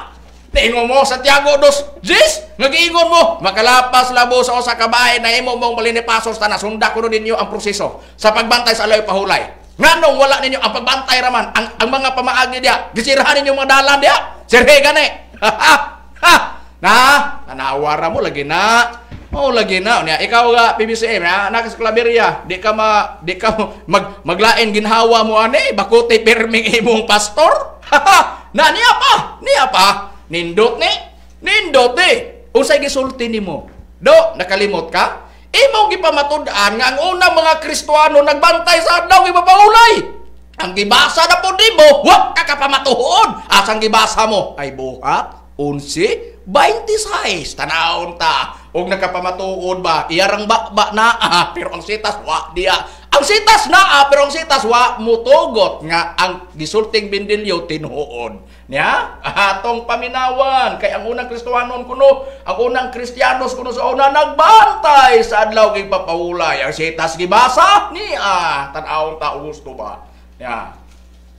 Naingon mo, Santiago dos Jis, nagiingon mo, makalapas labo sa usa ka bahay na imo mong malinipasos ta nasunda ko ninyo ang proseso sa pagbantay sa alayo pahulay. Nganong wala ninyo ang pagbantay raman ang, ang mga pamaagi diya, gisirahan ninyo mga dalan diya. Sirhe gani. Ha ha. ha. Na, tanawara mo lagi na. Oh, lagi na. Unya, ikaw ga PBCM ha, nakas klaberya, di ka ma di ka mag maglain ginhawa mo ani, bakuti perming imong pastor. Na niya pa, niya pa. Nindot ni, nindot ni. Unsay gisulti nimo? Do, nakalimot ka? Imong gipamatud-an nga ang unang mga Kristiyano nagbantay sa adlaw ipapahulay. Ang gibasa na po mo, wa ka kapamatuhod. Asang gibasa mo? Ay buhat, unsi, 26. Tanawon ta. Og nakapamatuod ba? Iyarang ba, na ah, pero ang sitas wa diya. Ang sitas na ah, pero ang sitas wa mutugot nga ang gisulting bindilyo tinuod. Nya, atong paminawan kay ang unang Kristohanon kuno, ang unang Kristiyanos kuno sa una nagbantay sa adlaw kay papahulay. Ang sitas gibasa ni ah, tan-awon ta gusto ba? Nya.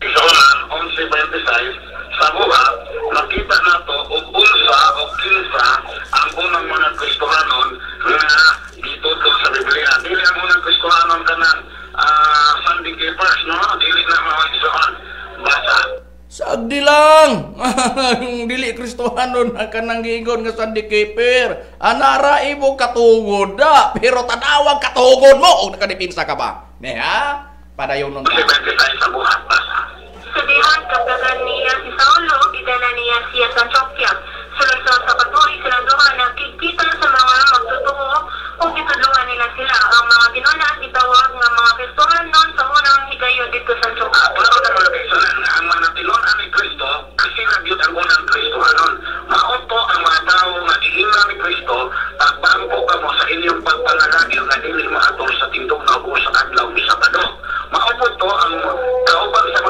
Sa ulan, 11.26, sa buhat, makita na to og unsa o kinsa ang unang mga Kristohanon nga gitudlo sa Biblia. Dili ang unang Kristohanon kanan uh, Sunday keepers, no? Dili na mga Kristohan. Basa. Sagdi lang. Yung dili Kristohanon na kanang giingon nga Sunday keeper. Anara imo katugod da, pero tanawang katugod mo og nakadipinsa ka ba? Ne ha? Padayon nun. 11.26 sa buhat, basa. Sabihan, kapdagan niya si Saulo, idala niya siya sa Antioquia. Sila sa sapatoy, silang duha nagkikita sa mga magtutuo o gitulungan nila sila. Ang mga ginuna at itawag ng mga pistolan noon sa unang higayon dito sa Antioquia. Uh, pero na mga pistolan, ang mga tinunan ni Kristo, kasi nagyot ang unang Kristo anon. Maunto ang mga tao nga gihima ni Kristo, pagbangko ka mo sa inyong pagpangalagyo nga dili maatol sa tindog na ubo sa adlaw sa tanong. Maunto ang kaubang sa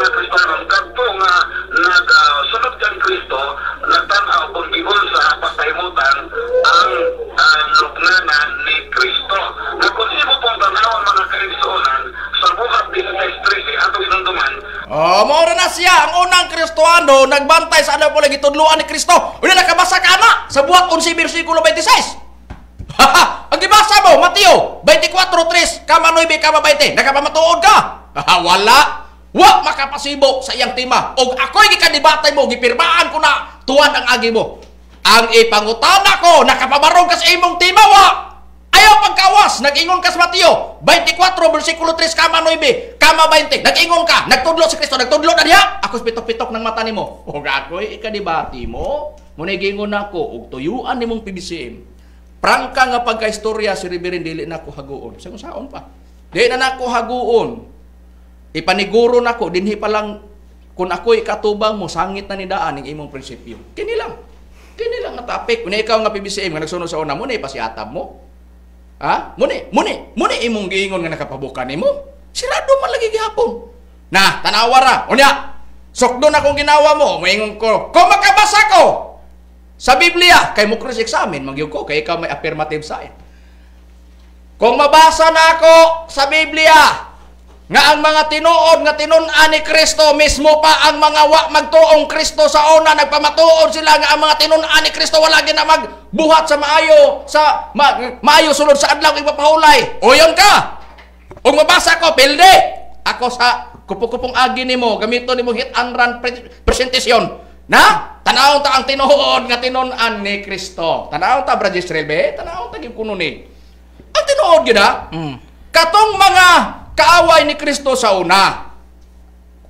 siya ang unang Kristohano nagbantay sa ano po lagi tudluan ni Kristo. Una nakabasa ka na sa buhat 11 bersikulo 26. ang gibasa mo, Mateo 24:3, kama 9 kama 20. Nakapamatuod ka? Wala. Wa makapasibo sa iyang tima. Og ako'y gikadibatay mo, gipirmaan ko na tuwan ang agi mo. Ang ipangutana ko, nakapabarong ka sa imong tima, wa! Ayaw pagkawas, nag-ingon ka sa Mateo, 24, versikulo 3, kama 9, kama 20, nag-ingon ka, nagtudlo si Kristo, nagtudlo na diha, ako pitok-pitok ng mata nimo. O ako'y ikadibati mo, muna gingon ako, og tuyuan nimong PBCM. Prangka nga pagka-istorya si Reverend dili na ako haguon. Sa saon pa. Di na nako haguon. Ipaniguro nako dinhi pa lang kung ako'y katubang mo sangit na ni daan ning imong prinsipyo. Kini lang. Kini lang nga topic. Kung ikaw nga PBCM nga nagsunod sa una mo ni pasiatab mo. Ha? Muni, muni, muni imong giingon nga nakapabuka nimo. Sirado man lagi gihapon. Na, tanawa ra. Unya. Sokdo na kung ginawa mo, moingon ko. Kung makabasa ko sa Biblia, kay mo cross examine magyud ko kay ikaw may affirmative side. Kung mabasa na ako sa Biblia, nga ang mga tinuod nga tinun-an ni Kristo mismo pa ang mga wa magtuong Kristo sa una nagpamatuod sila nga ang mga tinun-an ni Kristo wala gyud na magbuhat sa maayo sa ma, maayo sulod sa adlaw ipapahulay. Uyon ka. Ug mabasa ko pilde ako sa kupong-kupong agi nimo gamito nimo hit and run pre- presentasyon. Na tanaw ta ang tinuod nga tinun-an ni Kristo. Tanaw ta Brother Israel be, tanaw ta gyud kuno ni. Ang tinuod gyud ha. Katong mga kaaway ni Kristo sa una.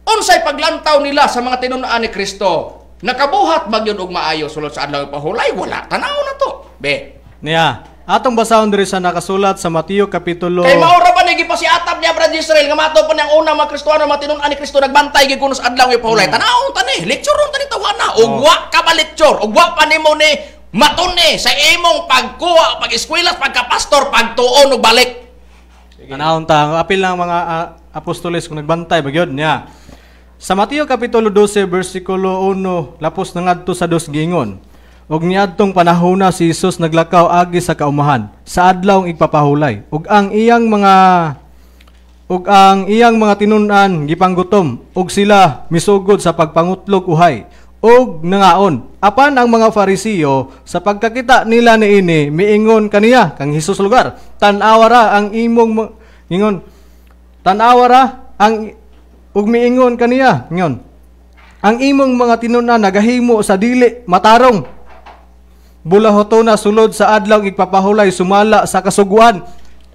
Unsay paglantaw nila sa mga tinunaan ni Kristo? Nakabuhat ba yun og maayo sulod sa adlaw pahulay? Wala tanaw na to. Be. Niya, atong basahon diri sa nakasulat sa Mateo kapitulo Kay maura pa ni gipasiatab niya brad Israel nga mato pa niyang una mga Kristiyano mga tinun-an ni Kristo nagbantay gyud kuno sa adlaw pahulay. Tanaw ta ni, lecture ron tani tawana. Og wa ka ba lecture? Og wa pa nimo ni matuni sa imong pagkuha, pag-eskwela, pagka-pastor, pagtuon og balik. Tanahon ta, ang apil ng mga ah, apostoles kung nagbantay bagyod niya. Sa Mateo kapitulo 12 bersikulo 1 lapos na ngadto sa dos gingon. Og niadtong panahona si Jesus naglakaw agi sa kaumahan sa adlaw igpapahulay. Ug ang iyang mga ug ang iyang mga tinun-an gipanggutom ug sila misugod sa pagpangutlog uhay ug nangaon. Apan ang mga Farisiyo sa pagkakita nila niini miingon kaniya kang Hesus lugar. Tan-awa ra ang imong ingon. Tan-awa ra ang ug miingon kaniya ngon. Ang imong mga tinun-an nagahimo sa dili matarong. Bulahoto na sulod sa adlaw igpapahulay sumala sa kasuguan.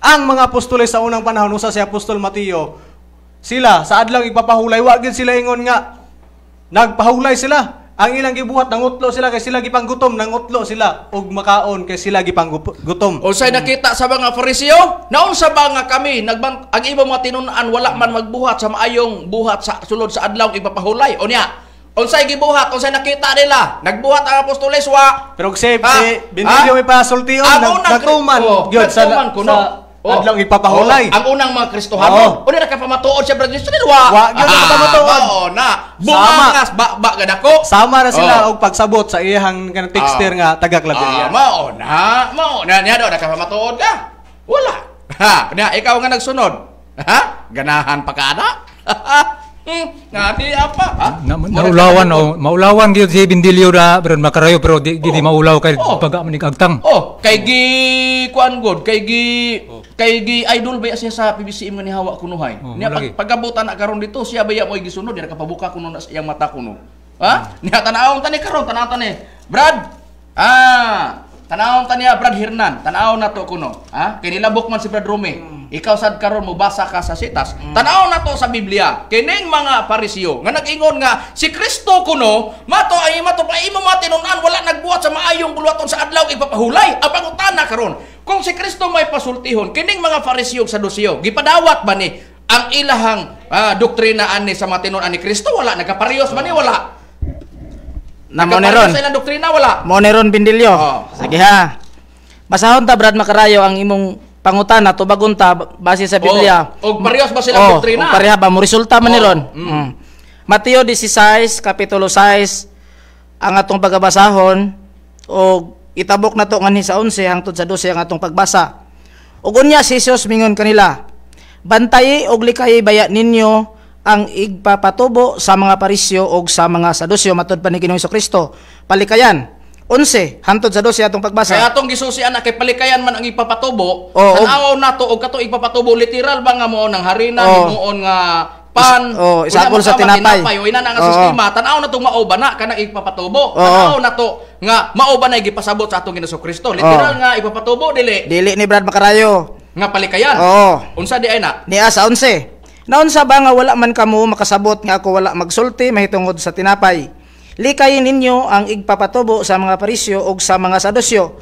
Ang mga apostoles sa unang panahon usa si Apostol Mateo sila sa adlaw igpapahulay wa gid sila ingon nga nagpahulay sila. Ang ilang gibuhat nangutlo sila kay sila gipanggutom nangutlo sila ug makaon kay sila gipanggutom. O say nakita sa mga Fariseo, naon sa ba nga kami nagban ang ibang mga tinun-an wala man magbuhat sa maayong buhat sa sulod sa adlaw ipapahulay. O niya, unsay gibuhat, unsay nakita nila, nagbuhat ang apostoles wa. Pero kung si, Benilio may pasultiyon, nag, unang- nagtuman, Oh, yun, sa, sa Oh. adlaw ipapahulay. Oh, ang unang mga. Kristohano. Oh. Una nakapamatuod siya brother Israel wa. Wa, yun ang nakapamatuod. Oo na. Bungangas ba ba gadako. Sama na sila Oh. og pagsabot sa iyang kanang texter Ah. nga taga Claveria. Ah, mao na, mao na niya do nakapamatuod ka. Wala. Ha, niya ikaw nga nagsunod. Ha? Ganahan pa ka na? hmm, ngati apa? Ha? Na, naulawan o maulawan gyud si Bindilyo na pero makarayo pero di, di, di maulaw kay Oh. pag manig agtang. Oh, kay gi kuan god, kay gi kay gi idol ba siya sa PBCM nga ni hawa kunuhay. Oh, niya pag pagabutan na karon dito, siya ba mo gisunod, niya nakapabuka kuno na sa iyang mata kuno. Ha? Niya tanawon tani karon, tanaw tani. Brad. Ah, tanawon tani Brad Hernan, tanaw na to kuno. Ha? Kay nilabok man si Brad Rome. Ikaw sad karon mo basa ka sa sitas. Tanaw na to sa Biblia. Kining mga Pariseo nga nag-ingon nga si Kristo kuno mato ay mato pa imo mga tinunan wala nagbuhat sa maayong buluhaton sa adlaw ipapahulay. Ang pangutana karon kung si Kristo may pasultihon kining mga Pariseo sa dosyo gipadawat ba ni ang ilahang ah, doktrina ani sa mga tinunan ni Kristo wala nagaparehos ba ni wala. Na mo Nagaparehos neron. sa ilang doktrina wala. Mo neron Bindilyo. Oh. Sige ha. Basahon ta Brad Makarayo ang imong pangutana tubagon ta base sa Biblia. Oh, og parehas ba silang Oh, doktrina? og pareha ba mo resulta man Oh, niron. mm. Mm. Mateo 16 kapitulo 6 ang atong pagabasahon og itabok na to nganhi sa 11 hangtod sa 12 ang atong pagbasa. Ug unya si Jesus mingon kanila, Bantayi og likay baya ninyo ang igpapatubo sa mga parisyo o sa mga sadusyo matod pa ni Ginoong Kristo. Palikayan 11 hantod sa 12 atong pagbasa. Kaya atong gisusian na kay palikayan man ang ipapatubo, Oo. tanaw nato og kato ipapatubo literal ba nga mo ng harina Oo. himuon nga pan. Is- oo, isagol Una sa tinapay. O ina na nga Oo. sistema, tanaw na tong mao ba na kanang ipapatubo. Oo. Tanaw na to nga mao ba na gipasabot sa atong Ginoong Kristo. Literal Oo. nga ipapatubo dili Dili ni Brad Macarayo. nga palikayan. Oo. Unsa di ay na? Niya sa 11. Naunsa ba nga wala man kamo makasabot nga ako wala magsulti mahitungod sa tinapay. Likayin ninyo ang igpapatubo sa mga parisyo o sa mga sadusyo.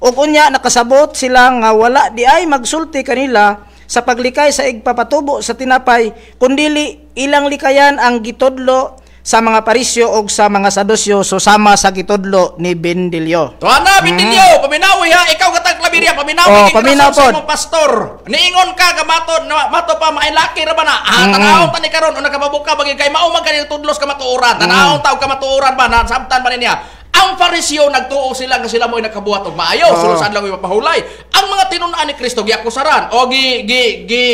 Ug unya nakasabot sila nga wala di ay magsulti kanila sa paglikay sa igpapatubo sa tinapay kundili ilang likayan ang gitudlo sa mga parisyo o sa mga sadusyo susama sa gitudlo ni Bendilyo. To ana bitinyo, paminawi ha, ikaw katag labiria, paminawi. Oh, paminaw Ginoong sa pastor. Niingon ka ka mato, na, mato pa mailaki ra ba na? Ah, Mm-hmm. tanawon ta ni karon una ka mabuka bagi kay mao man kanil tudlos ka matuoran. Mm-hmm. Tanawon taw ka matuoran ba na sabtan ba niya? Ang parisyo nagtuo sila nga sila mo nakabuhat og maayo, Oo. sulod sa adlaw ipapahulay. Ang mga tinun-an ni Kristo giakusaran o gi gi gi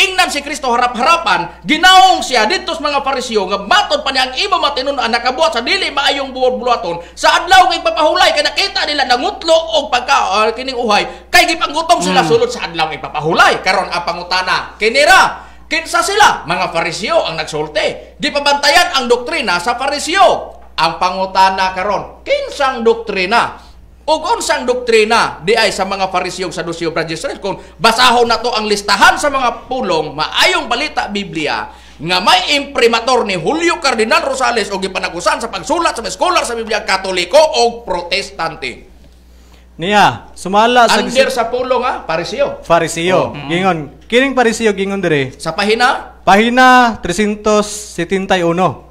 ingnan si Kristo harap-harapan, ginaong siya dito sa mga parisyo nga matod pa niya ang iba matinun-an nakabuhat sa dili maayong buhat-bulaton sa adlaw nga ipapahulay kay nakita nila nangutlo og pagka ah, kining uhay kay gipanggutom sila sulod sa adlaw nga ipapahulay. Karon ang pangutana, kinira Kinsa sila? Mga fariseo ang nagsulti. Di pabantayan ang doktrina sa fariseo. Ang pangutana karon, kinsang doktrina? Ug unsang doktrina di ay sa mga fariseo sa Dusyo Israel kung basahon na to ang listahan sa mga pulong maayong balita Biblia nga may imprimator ni Julio Cardinal Rosales o gipanagusan sa pagsulat sa mga sa Biblia Katoliko o Protestante. Niya, sumala sa Under sa pulong ha, fariseo. Fariseo. Gingon, kining Fariseo gingon dire. Sa pahina, Pahina 371.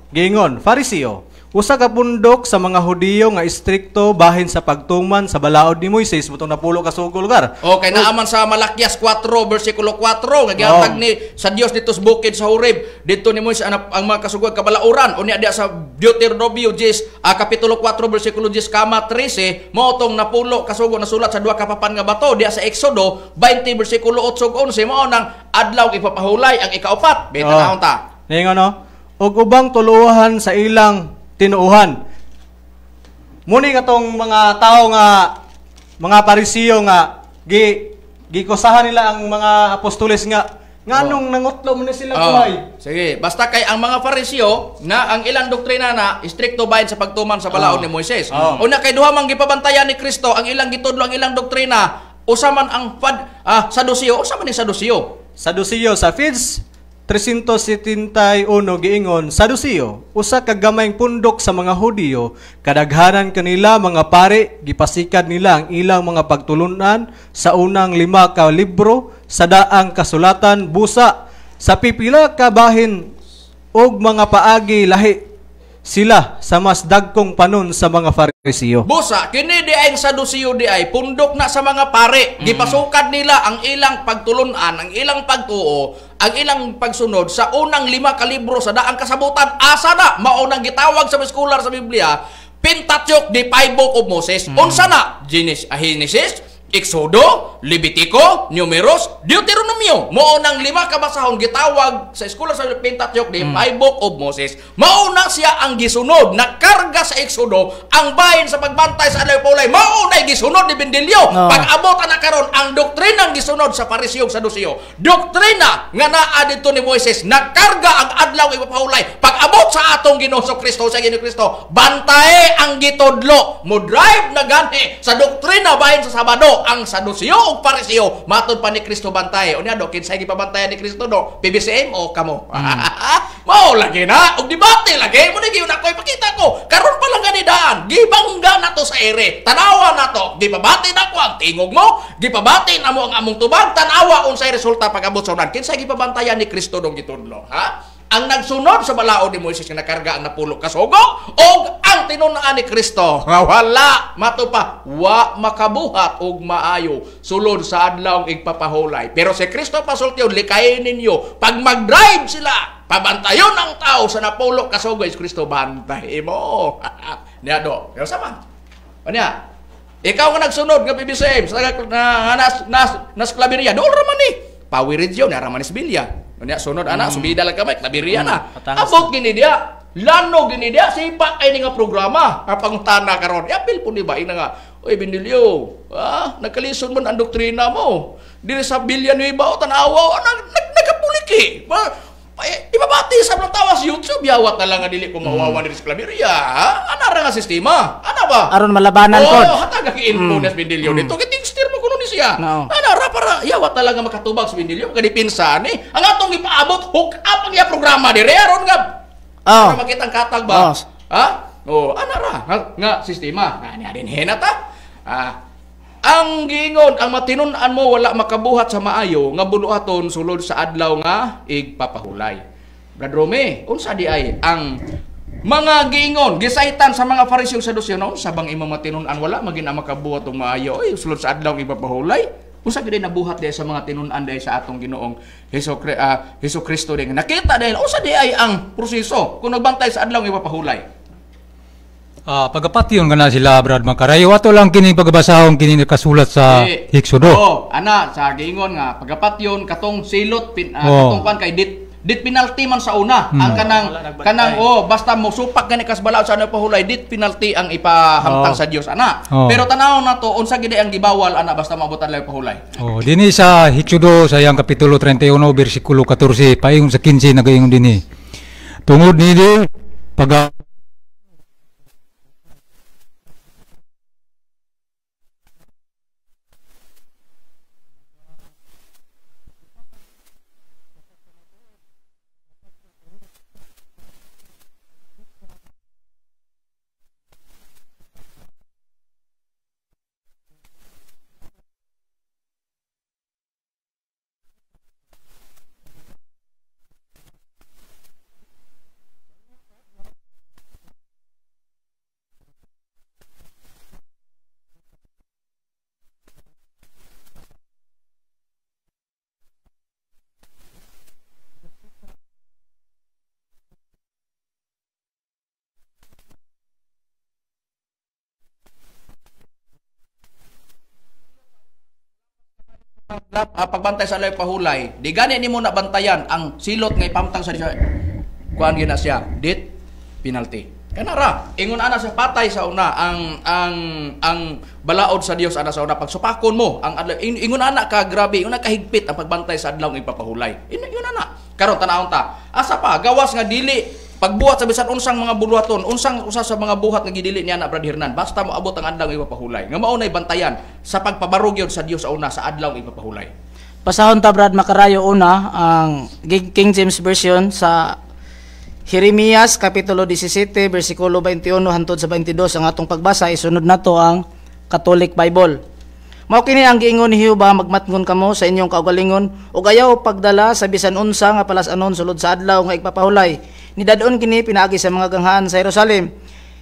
Gingon, Fariseo. Usa ka pundok sa mga Hudiyo nga istrikto bahin sa pagtuman sa balaod ni Moises mutong napulo ka sugol lugar. O kay naaman sa Malakyas 4 versikulo 4 nga gihatag Oh. ni sa Dios dito sa bukid sa Horeb dito ni Moises ang, ang mga kasugod kabalauran unya diya sa Deuteronomio 10 ah, kapitulo 4 versikulo 10 kama 13 mao tong napulo kasugod na sulat sa duha kapapan nga bato diya sa Exodo 20 versikulo 8 ug 11 mao nang adlaw ipapahulay ang ikaupat beta Oh. ta Ningon no? Og ubang tuluhan sa ilang tinuuhan. Muni katong mga tao nga mga Pariseo nga gi gikusahan nila ang mga apostoles nga nganong nangutlo mo na sila Oh, kuhay. sige, basta kay ang mga Fariseo na ang ilang doktrina na istrikto bayan sa pagtuman sa balaod Oh. ni Moises. Oh. Una kay duha man gipabantayan ni Kristo ang ilang gitudlo ang ilang doktrina usaman ang pad ah, Saduceo, usaman ni Saduceo. Saduceo sa Fids 371 giingon Saduceo usa ka gamayng pundok sa mga Hudiyo kadaghanan kanila mga pare gipasikad nila ang ilang mga pagtulunan sa unang lima ka libro sa daang kasulatan busa. Sa pipila ka bahin og mga paagi lahi sila sa mas dagkong panon sa mga Fariseo. Busa, kini di ay sa Saduceo di ay pundok na sa mga pare. Gipasukad nila ang ilang pagtulunan, ang ilang pagtuo, ang ilang pagsunod sa unang lima ka libro sa daang kasabutan. Asa na maunang gitawag sa mga scholar sa Biblia, Pentateuch, the five book of Moses. Unsa na? Genesis, Genesis, Exodo, Levitico, Numeros, Deuteronomio. Mao nang lima ka basahon gitawag sa eskwela sa Pentateuch the five book of Moses. Mao na siya ang gisunod nakarga sa Exodo ang bahin sa pagbantay sa adlaw Paulay. Mao na gisunod ni Bendelio. No. Pag abot na karon ang doktrina ang gisunod sa Pariseo sa Saduceo. Doktrina nga naa dito ni Moises nakarga ang adlaw ipapahulay. Pag abot sa atong Ginoo sa Kristo sa Ginoo Kristo, bantaye ang gitodlo. Mo drive na gani sa doktrina bahin sa Sabado ang Saduceo ug Pariseo matud pa ni Kristo bantaye. Unya do kinsay gipabantayan ni Kristo do? PBCM o kamo? Mao lagi na og debate lagi mo ni gyud ako ipakita ko. Karon pa lang gani daan. Gibangga na to sa ere. Tanawa na to. Gipabati na ko ang tingog mo. Gipabati na mo ang among tubag. Tanawa unsay resulta pag abot sa unan. Kinsay gipabantayan ni Kristo dong gitudlo, ha? Ang nagsunod sa balaod ni Moises nga nakarga ang napulo ka sugo og ang tinunaan ni Kristo nga wala matupa wa makabuhat og maayo sulod sa adlaw igpapahulay. Pero si Kristo pasultiyon likayin ninyo. Pag mag-drive sila pabantayon ang tao sa napulo ka sugo is Kristo bantay mo. Niya do. Pero sama Anya, ikaw nga nagsunod nga PBCM sa na, na, nas, nas, nas Claveria, doon raman ni. Power Radio, na ni Sibilya. Unya sunod ana subida lang kamay, nabiriya na. patangas Abot gini dia. Lano gini dia sipa ay ni nga programa. Ang pangutana karon. Apil po ni ba ina nga. Oy Benilio, ah, nagkalison mo ang doktrina mo. Dili sa bilyan ni ba o tanawa nag, nag nagapuliki. Ba, eh, ibabati sa mga tawas YouTube, yawat na lang nga dili ko mawawa diri sa Claveria. ha? Ana ra nga sistema. Ana ba? Aron malabanan Oo, pod. hatag ka info mm. Bindilyo dito. Kiting steer mo kuno ni siya. No. Ano, ra para yawat talaga makatubag sa Bindilyo. Kadi pinsan eh. Ang atong ipaabot, hook up ang iya programa dire. Aron nga. Oh. Para makita ang katag ba? Oh. Ha? Oh, ana ra. Nga, nga sistema. Nga niya din henata. Ah, ang giingon, ang matinunan mo wala makabuhat sa maayo nga buluhaton sulod sa adlaw nga igpapahulay. Brad Rome, unsa di ay ang mga giingon, gisaitan sa mga Fariseo sa dosyonon, sa bang imong matinunan wala magin ang makabuhat og maayo, oy sulod sa adlaw nga igpapahulay. Unsa gid nabuhat di sa mga tinunan dahil sa atong Ginoong Heso uh, Kristo. Nakita dahil unsa di ay ang proseso kung nagbantay sa adlaw nga igpapahulay. Ah, pagapatyon ka na sila, Brad Makarayo. Ato lang kini pagbasahon kini nakasulat sa Eh, Hiksodo. Oo, ana sa giingon nga pagapat yon katong silot pin, ah, Oo. katong pan kay dit dit penalty man sa una. Ang kanang kanang oh basta mo supak gani kas balaod sa ano pahulay dit penalty ang ipahamtang Oo. sa Dios ana. Oo. Pero tanaw na to unsa gid ang gibawal ana basta maabutan lang pahulay. Oh, dini sa Hiksodo sa yang kapitulo 31 bersikulo 14 paingon sa 15 nagaingon dinhi. Tungod nini pag Ah, pagbantay sa alay pahulay, di gani nimo na bantayan ang silot nga ipamtang sa Dios. Kuan gina siya, dit penalty. Kana ra, ingon ana sa patay sa una ang ang ang balaod sa Dios ana sa una pagsupakon mo ang ingon ana ka grabe, ingon ana kahigpit ang pagbantay sa adlaw nga ipapahulay. In, ingon ana. Karon tanawon ta, asa pa gawas nga dili pagbuhat sa bisan unsang mga buluhaton, unsang usa sa mga buhat nga gidili niya na Brad Hernan, basta mo abot ang adlaw ipapahulay. Nga mao nay bantayan sa pagpabarog yun sa Dios una sa adlaw ipapahulay. Pasahon ta Brad Makarayo una ang King James version sa Jeremias kapitulo 17 bersikulo 21 hantod sa 22 ang atong pagbasa isunod nato ang Catholic Bible. Mao kini ang giingon ni Jehova magmatngon kamo sa inyong kaugalingon ug ayaw pagdala sa bisan unsa nga palas-anon sulod sa adlaw nga igpapahulay. Nidadon kini pinaagi sa mga ganghaan sa Jerusalem.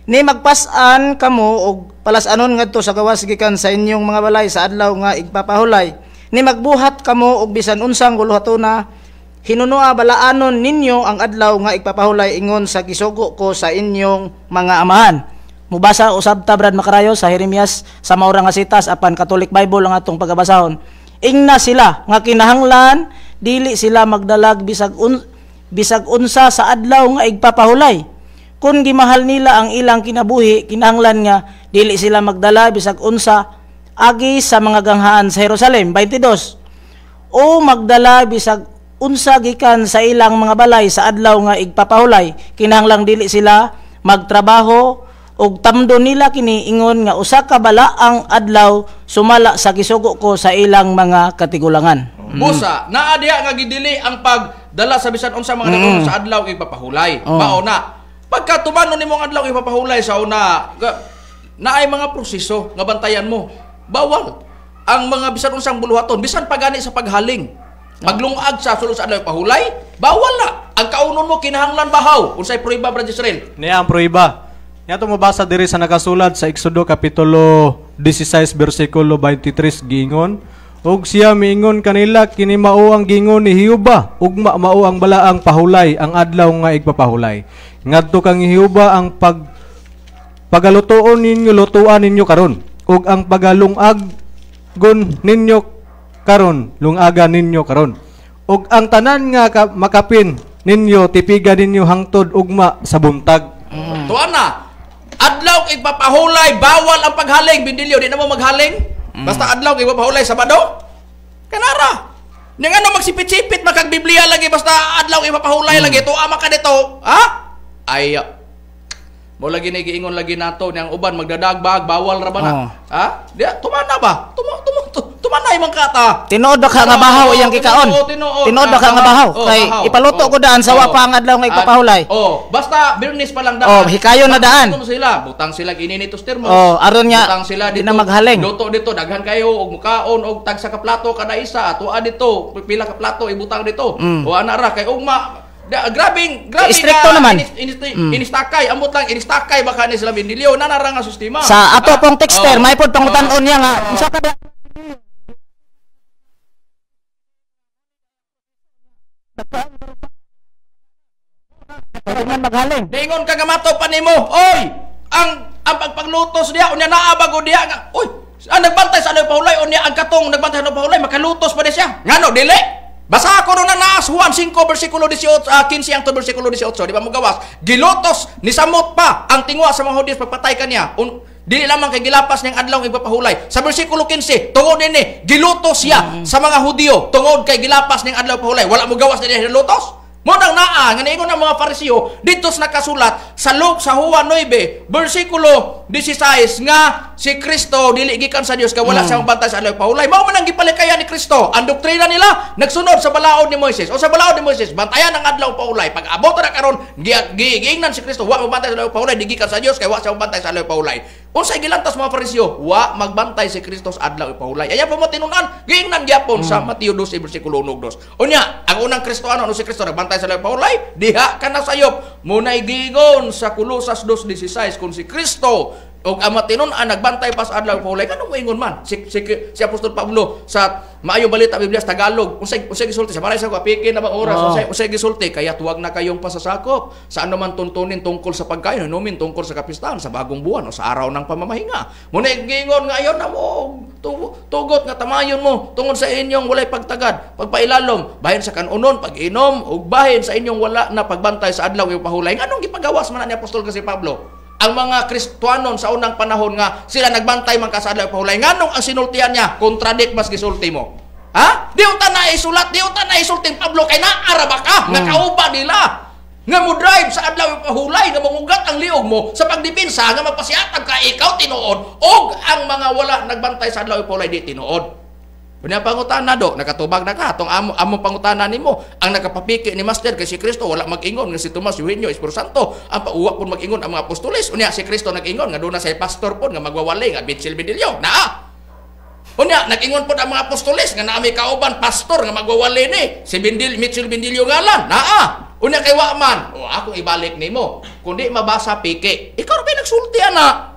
Ni magpas-an kamo og palas-anon ngadto sa gawas gikan sa inyong mga balay sa adlaw nga igpapahulay. Ni magbuhat kamo og bisan unsang guluhatuna hinunua balaanon ninyo ang adlaw nga igpapahulay ingon sa gisugo ko sa inyong mga amahan. Mubasa usab ta Brad Makarayo sa Jeremias sa maura nga sitas apan Catholic Bible ang atong pagabasahon. Ingna sila nga kinahanglan dili sila magdalag bisag un, bisag unsa sa adlaw nga igpapahulay. Kung gimahal nila ang ilang kinabuhi, kinahanglan nga dili sila magdala bisag unsa agi sa mga ganghaan sa Jerusalem. 22 o magdala bisag unsa gikan sa ilang mga balay sa adlaw nga igpapahulay. Kinahanglang dili sila magtrabaho og tamdo nila kini ingon nga usa ka bala ang adlaw sumala sa gisugo ko sa ilang mga katigulangan Busa, naa diha nga gidili ang pagdala sa bisan unsa mga mm. sa adlaw nga ipapahulay. Oh. Mao na. Pagka tumanon nimo ang adlaw nga ipapahulay sa una, naay mga proseso nga bantayan mo. Bawal ang mga bisan unsang buluhaton, bisan pagani sa paghaling. Paglungag sa sulod sa adlaw pahulay, bawal na. Ang kaunon mo kinahanglan bahaw. Unsay pruiba Brad Israel? Niya ang proiba. Niya mabasa diri sa nakasulat sa Exodo Kapitulo 16 versikulo 23 giingon. Ug siya miingon kanila kini mao ang gingon ni Hiuba ug ma- mao ang balaang pahulay ang adlaw nga igpapahulay. Ngadto kang Hiuba ang pag pagalutoon ninyo lutuan ninyo karon ug ang pagalungag gon ninyo karon lungaga ninyo karon ug ang tanan nga ka- makapin ninyo tipiga ninyo hangtod ugma sa buntag. Tuan na. Adlaw ipapahulay, bawal ang paghaling. Bindilyo, di na mo maghaling. Basta adlaw ipapahulay, Sabado. Kanara. Ning ano magsipit-sipit makag Biblia lagi basta adlaw ipapahulay lagi to ama ka dito. Ha? Ay mo lagi ni giingon lagi nato niyang uban magdadagbag bawal ra ba na? Oh. Ha? Diya tumana ba? Tumo tumo tu- tumanay man kata. Tinuod ka nga bahaw iyang kikaon. Ah, ka nga bahaw. oh, Kay ipaluto Oh. ko daan sa Oh. wa pa ang adlaw nga ipapahulay. Oh, basta birnis pa lang Oh, hikayon na daan. Butang sila, butang sila ininitos termos. Oh, aron nga, butang sila di dito. na maghaling. Luto dito, daghan kayo og mukaon og tag sa kaplato kada isa, tuwa dito, pila ka plato ibutang dito. Mm. O ana ra kay ugma da, grabing grabe Istrikto naman. Inis, inis, Mm. inistakay ambot lang inistakay baka ni sila binilyo nanara nga sistema. Sa ato Ah, pong texter, oh, may pod pangutan-on oh, niya nga. Unsa ka ba? Pero man maghaling. Dingon ka gamato pa nimo. Oy, ang ang pagpaglutos diya unya naa bago diya nga. Oy, ang nagbantay sa ano pahulay unya ang katong nagbantay sa ano pahulay makalutos pa di siya. Ngano dili? Basa ako na naas Juan 5 bersikulo 18 ah, 15 ang to bersikulo 18 di ba mo gawas? Gilutos ni samot pa ang tingwa sa mga Hudios pagpatay kaniya un dili lamang kay gilapas niyang adlaw ipapahulay. Sa bersikulo 15 tungod ini gilutos siya sa mga Hudiyo. Tungod kay gilapas niyang adlaw pahulay wala mo gawas dinhi lutos mo nang naa nga niingon ang mga Pariseo dito nakasulat sa Luke sa Juan 9 bersikulo 16 nga si Kristo dili gikan sa Dios kay wala siyang bantay sa adlaw pahulay mao man ang gipalikayan ni Kristo. Ang doktrina nila nagsunod sa balaod ni Moises. O sa balaod ni Moises bantayan ang adlaw pahulay pag abot na karon gi- gi- giingnan si Kristo wa mo bantay sa adlaw pahulay di gikan sa Dios kay wa siya bantay sa adlaw pahulay unsay gilantas mga Pariseo wa magbantay si Kristo sa adlaw pahulay aya pa mo tinunan giingnan gyapon sa Mateo 12 bersikulo 1 2 unya ang unang Kristoano no si Kristo nagbantay sa adlaw pahulay diha ka na sayop munay gigon sa Kolosas 2:16 kung si Kristo og ang matinon ang nagbantay pas adlaw pahulay kanang moingon man? Si, si, si apostol Pablo sa maayo balita Biblia sa Tagalog. Unsay unsay gisulti? Sa maray sa ko apikin na bang oras Oh. unsay unsay gisulti? Kaya tuwag na kayong pasasakop sa ano man tuntunin tungkol sa pagkain inumin tungkol sa kapistahan sa bagong buwan o sa araw ng pamamahinga. Muna gingon nga ayon na mo tu- tugot nga tamayon mo tungod sa inyong walay pagtagad pagpailalom bahin sa kanunon pag-inom ug bahin sa inyong wala na pagbantay sa adlaw yung pahulay. Nganong gipagawas man na ni apostol kasi Pablo ang mga Kristuanon sa unang panahon nga sila nagbantay man ka sa adlaw pahulay. Nganong ang sinultian niya? Contradict mas gisulti mo. Ha? Di uta na isulat di uta na isulti Pablo kay naara ba ka? Nga kauba nila. Nga mo drive sa adlaw pahulay nga mangugat ang liog mo sa pagdepensa nga magpasiatag ka ikaw tinuod. Og ang mga wala nagbantay sa adlaw pahulay di tinuod Kunya pangutana do, nakatubag na ka, atong amo, amo pangutana nimo, ang nakapapiki ni Master kay si Kristo wala mag-ingon. Nga si Tomas Eugenio Espiritu Santo, ang pauwa pun mag-ingon ang mga apostoles, unya si Kristo nag-ingon nga doon na say pastor pun nga magwawali nga Bitsil Bidilyo, naa. Unya nag-ingon pud ang mga apostoles nga naami kauban pastor nga magwawali ni si Bindil Mitchell Bindilyo ngalan, naa. Unya kay wa man, o akong ibalik nimo, kundi mabasa piki. Ikaw ba nagsulti ana?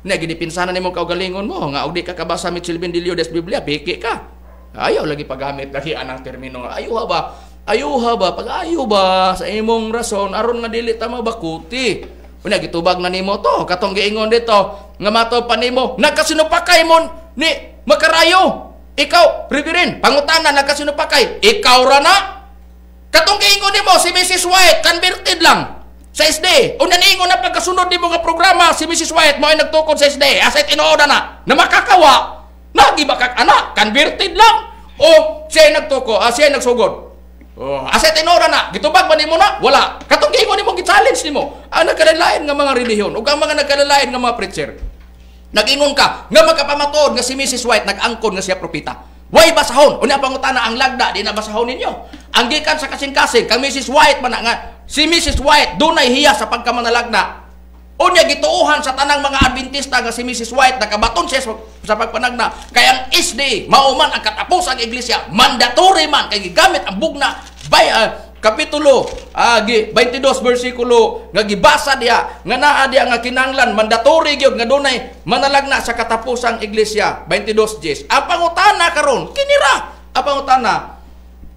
Na ginipinsanan nimo kaugalingon mo nga og di ka kabasa Mitchell Bendilio des Biblia piki ka. Ayaw lagi paggamit lagi anang termino nga ayuha ba? Ayuha ba pag ayo ba sa imong rason aron nga dili ta mabakuti. Una gitubag na nimo to katong giingon dito nga mato pa nimo nakasinupakay mo ni makarayo. Ikaw, Reverend, pangutana nakasinupakay. Ikaw ra na? Katong giingon nimo si Mrs. White converted lang sa SD. O naniingon na pagkasunod nimo nga programa si Mrs. White mo ay nagtukod sa SD. Asa tinuod na na makakawa. Nagi ba kag anak converted lang. O siya ay nagtuko, ah, siya ay nagsugod. Oh, asa tinuod na gitubag ba nimo na? Wala. Katong giingon nimo gi-challenge nimo. Ang nagkalalain nga mga relihiyon ug ang mga nagkalalain nga mga preacher. Nag-ingon ka nga magkapamatuod nga si Mrs. White nag-angkon nga siya propeta. Way basahon. Unya pangutana ang lagda di na basahon ninyo. Ang gikan sa kasing-kasing kang Mrs. White man nga si Mrs. White dunay hiya sa pagkamanalagna. Unya gituuhan sa tanang mga Adventista nga si Mrs. White nakabaton siya sa, pagpanagna kay ang SD mauman ang katapos ang iglesia mandatory man kay gigamit ang bugna by ah, kapitulo ah, gi- 22 bersikulo nga gibasa diha nga naa diha nga kinanglan mandatory gyud nga dunay manalagna sa katapusang iglesia 22 Gs. Ang pangutana karon kinira. Ang pangutana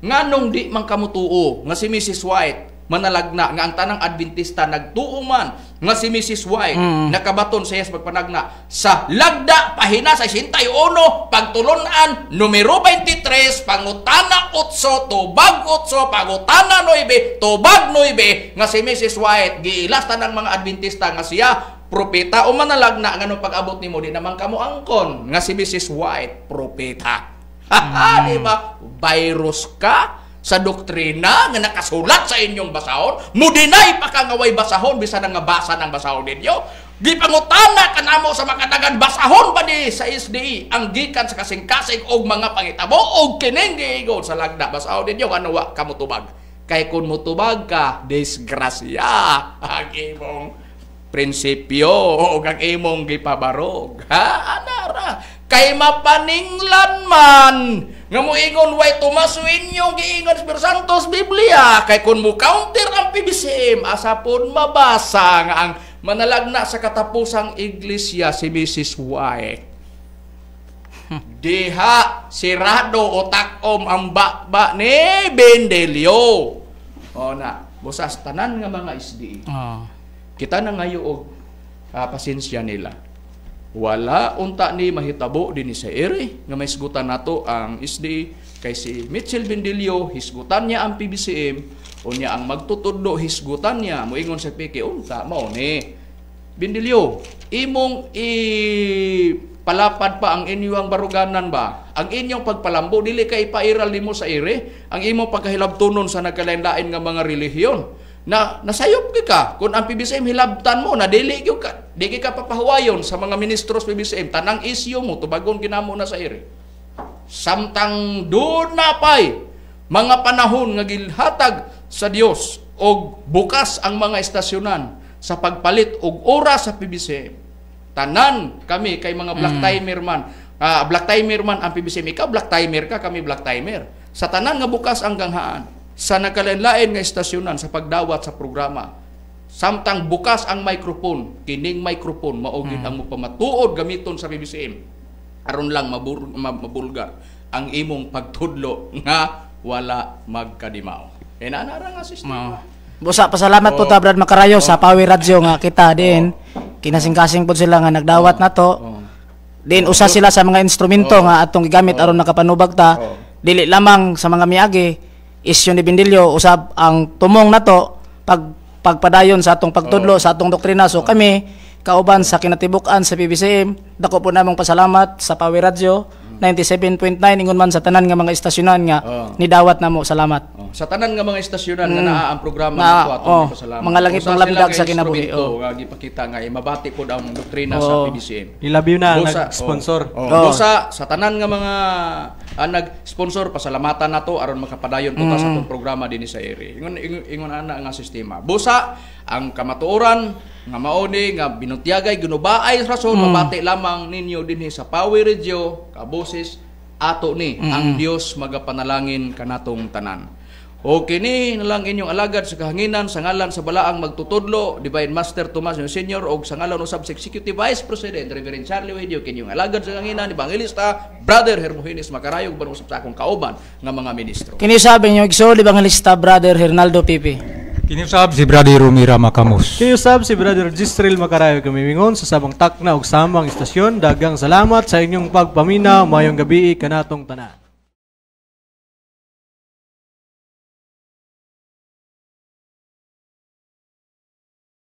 nganong di man kamutuo nga si Mrs. White manalagna nga ang tanang Adventista nagtuo man nga si Mrs. White nakabaton sa iyas pagpanagna sa lagda pahina sa 61 pagtulunan numero 23 pangutana 8 tubag 8 pangutana 9 tubag 9 nga si Mrs. White giilas tanang mga Adventista nga siya propeta o manalagna nga nung pag-abot nimo di naman kamo angkon nga si Mrs. White propeta di ba virus ka sa doktrina nga nakasulat sa inyong basahon, mudinay pa ka nga way basahon bisan nga basa ng basahon ninyo. Di pangutana ka namo sa makadagan basahon ba di sa SDE ang gikan sa kasing-kasing og mga pangitabo og kining giingon sa lagda basahon ninyo ano wa kamo tubag. Kay kun mutubag ka, disgrasya ang imong prinsipyo o ang imong gipabarog. Ha? Anara. Kay mapaninglan man nga mo ingon way tumasuin yung giingon sa Santos Biblia kay kun mo counter ang PBCM asa pon mabasa nga ang manalagna sa katapusang iglesia si Mrs. White. Diha sirado o takom ang bakba ni Bendelio. O na, busas tanan nga mga SDE. Oh. Kita na ngayon og ah, pasensya nila. Wala unta ni mahitabo din sa ere nga may isgutan nato ang isdi kay si Mitchell Bendilio hisgutan niya ang PBCM o niya ang magtutudlo hisgutan niya. Moingon sa piki unta mao ni. Bendilio imong i palapad pa ang inyong baruganan ba? Ang inyong pagpalambo dili ka ipairal nimo sa ere ang imong pagkahilabtunon sa nagkalain-lain nga mga relihiyon na nasayop ka ka. Kung ang PBCM hilabtan mo na dili gyud ka. Di ka papahuwayon sa mga ministros PBCM tanang isyu mo tubagon ginamo na sa ire samtang doon na pay mga panahon nga gilhatag sa Dios og bukas ang mga estasyonan sa pagpalit og oras sa PBCM tanan kami kay mga black timer man. Ah, black timer man ang PBCM ikaw black timer ka kami black timer. Sa tanan nga bukas ang ganghaan sa nagkalain-lain nga estasyonan sa pagdawat sa programa. Samtang bukas ang microphone kining microphone mao gid ang mapamatuod gamiton sa PBCM aron lang mabur, ma- mabulgar ang imong pagtudlo nga wala magkadimaw. E nanara nga sistema. Busa, pasalamat po ta Brad Makarayo sa Power Radio nga kita din. Kinasing-kasing po sila nga nagdawat na to. Din usa sila sa mga instrumento nga atong gigamit aron nakapanubag ta. Dili lamang sa mga miagi isyu ni Bindilyo usab ang tumong nato pag pagpadayon sa atong pagtudlo sa atong doktrina. So kami kauban sa kinatibuk-an sa PBCM, dako po namong pasalamat sa Power Radio 97.9 ingon man sa tanan nga mga estasyonan nga nidawat namo. Salamat. Oh, sa tanan nga mga estasyonan nga naa ang programa Na- nato atong oh, ipasalamat. mga langit Usa ng sila labdag nga sa kinabuhi, oh. nga gipakita nga imabati pod ang doktrina sa Oh. PBCM. Ilabiw na ang Busa, nag-sponsor. Oh, Oh. Busa, sa tanan nga mga ang nag-sponsor pasalamatan nato aron makapadayon po ta sa atong programa dinhi sa ere. Ingon ingon, ingon ana nga sistema. Busa ang kamatuoran nga mauni nga binutyagay ginubaay rason mabati lamang ninyo dinhi sa Power Radio kaboses ato ni ang Dios magapanalangin kanatong tanan. O kini na lang inyong alagad sa kahanginan sa ngalan sa balaang magtutudlo Divine Master Tomas yung Senior o sa ngalan usab sa Executive Vice President Reverend Charlie Wadio kinyong alagad sa kahanginan Evangelista Brother Hermogenes Macarayog ban usab sa akong kauban nga mga ministro. Kini sabi niyo Evangelista Brother Hernaldo Pipi. Kiniusab si Brady Rumira Makamus. Kiyusab si Brother Gistril Macarayo kamimingon sa sabang takna ug samang istasyon. Dagang salamat sa inyong pagpaminaw. Mayong gabi kanatong tanan.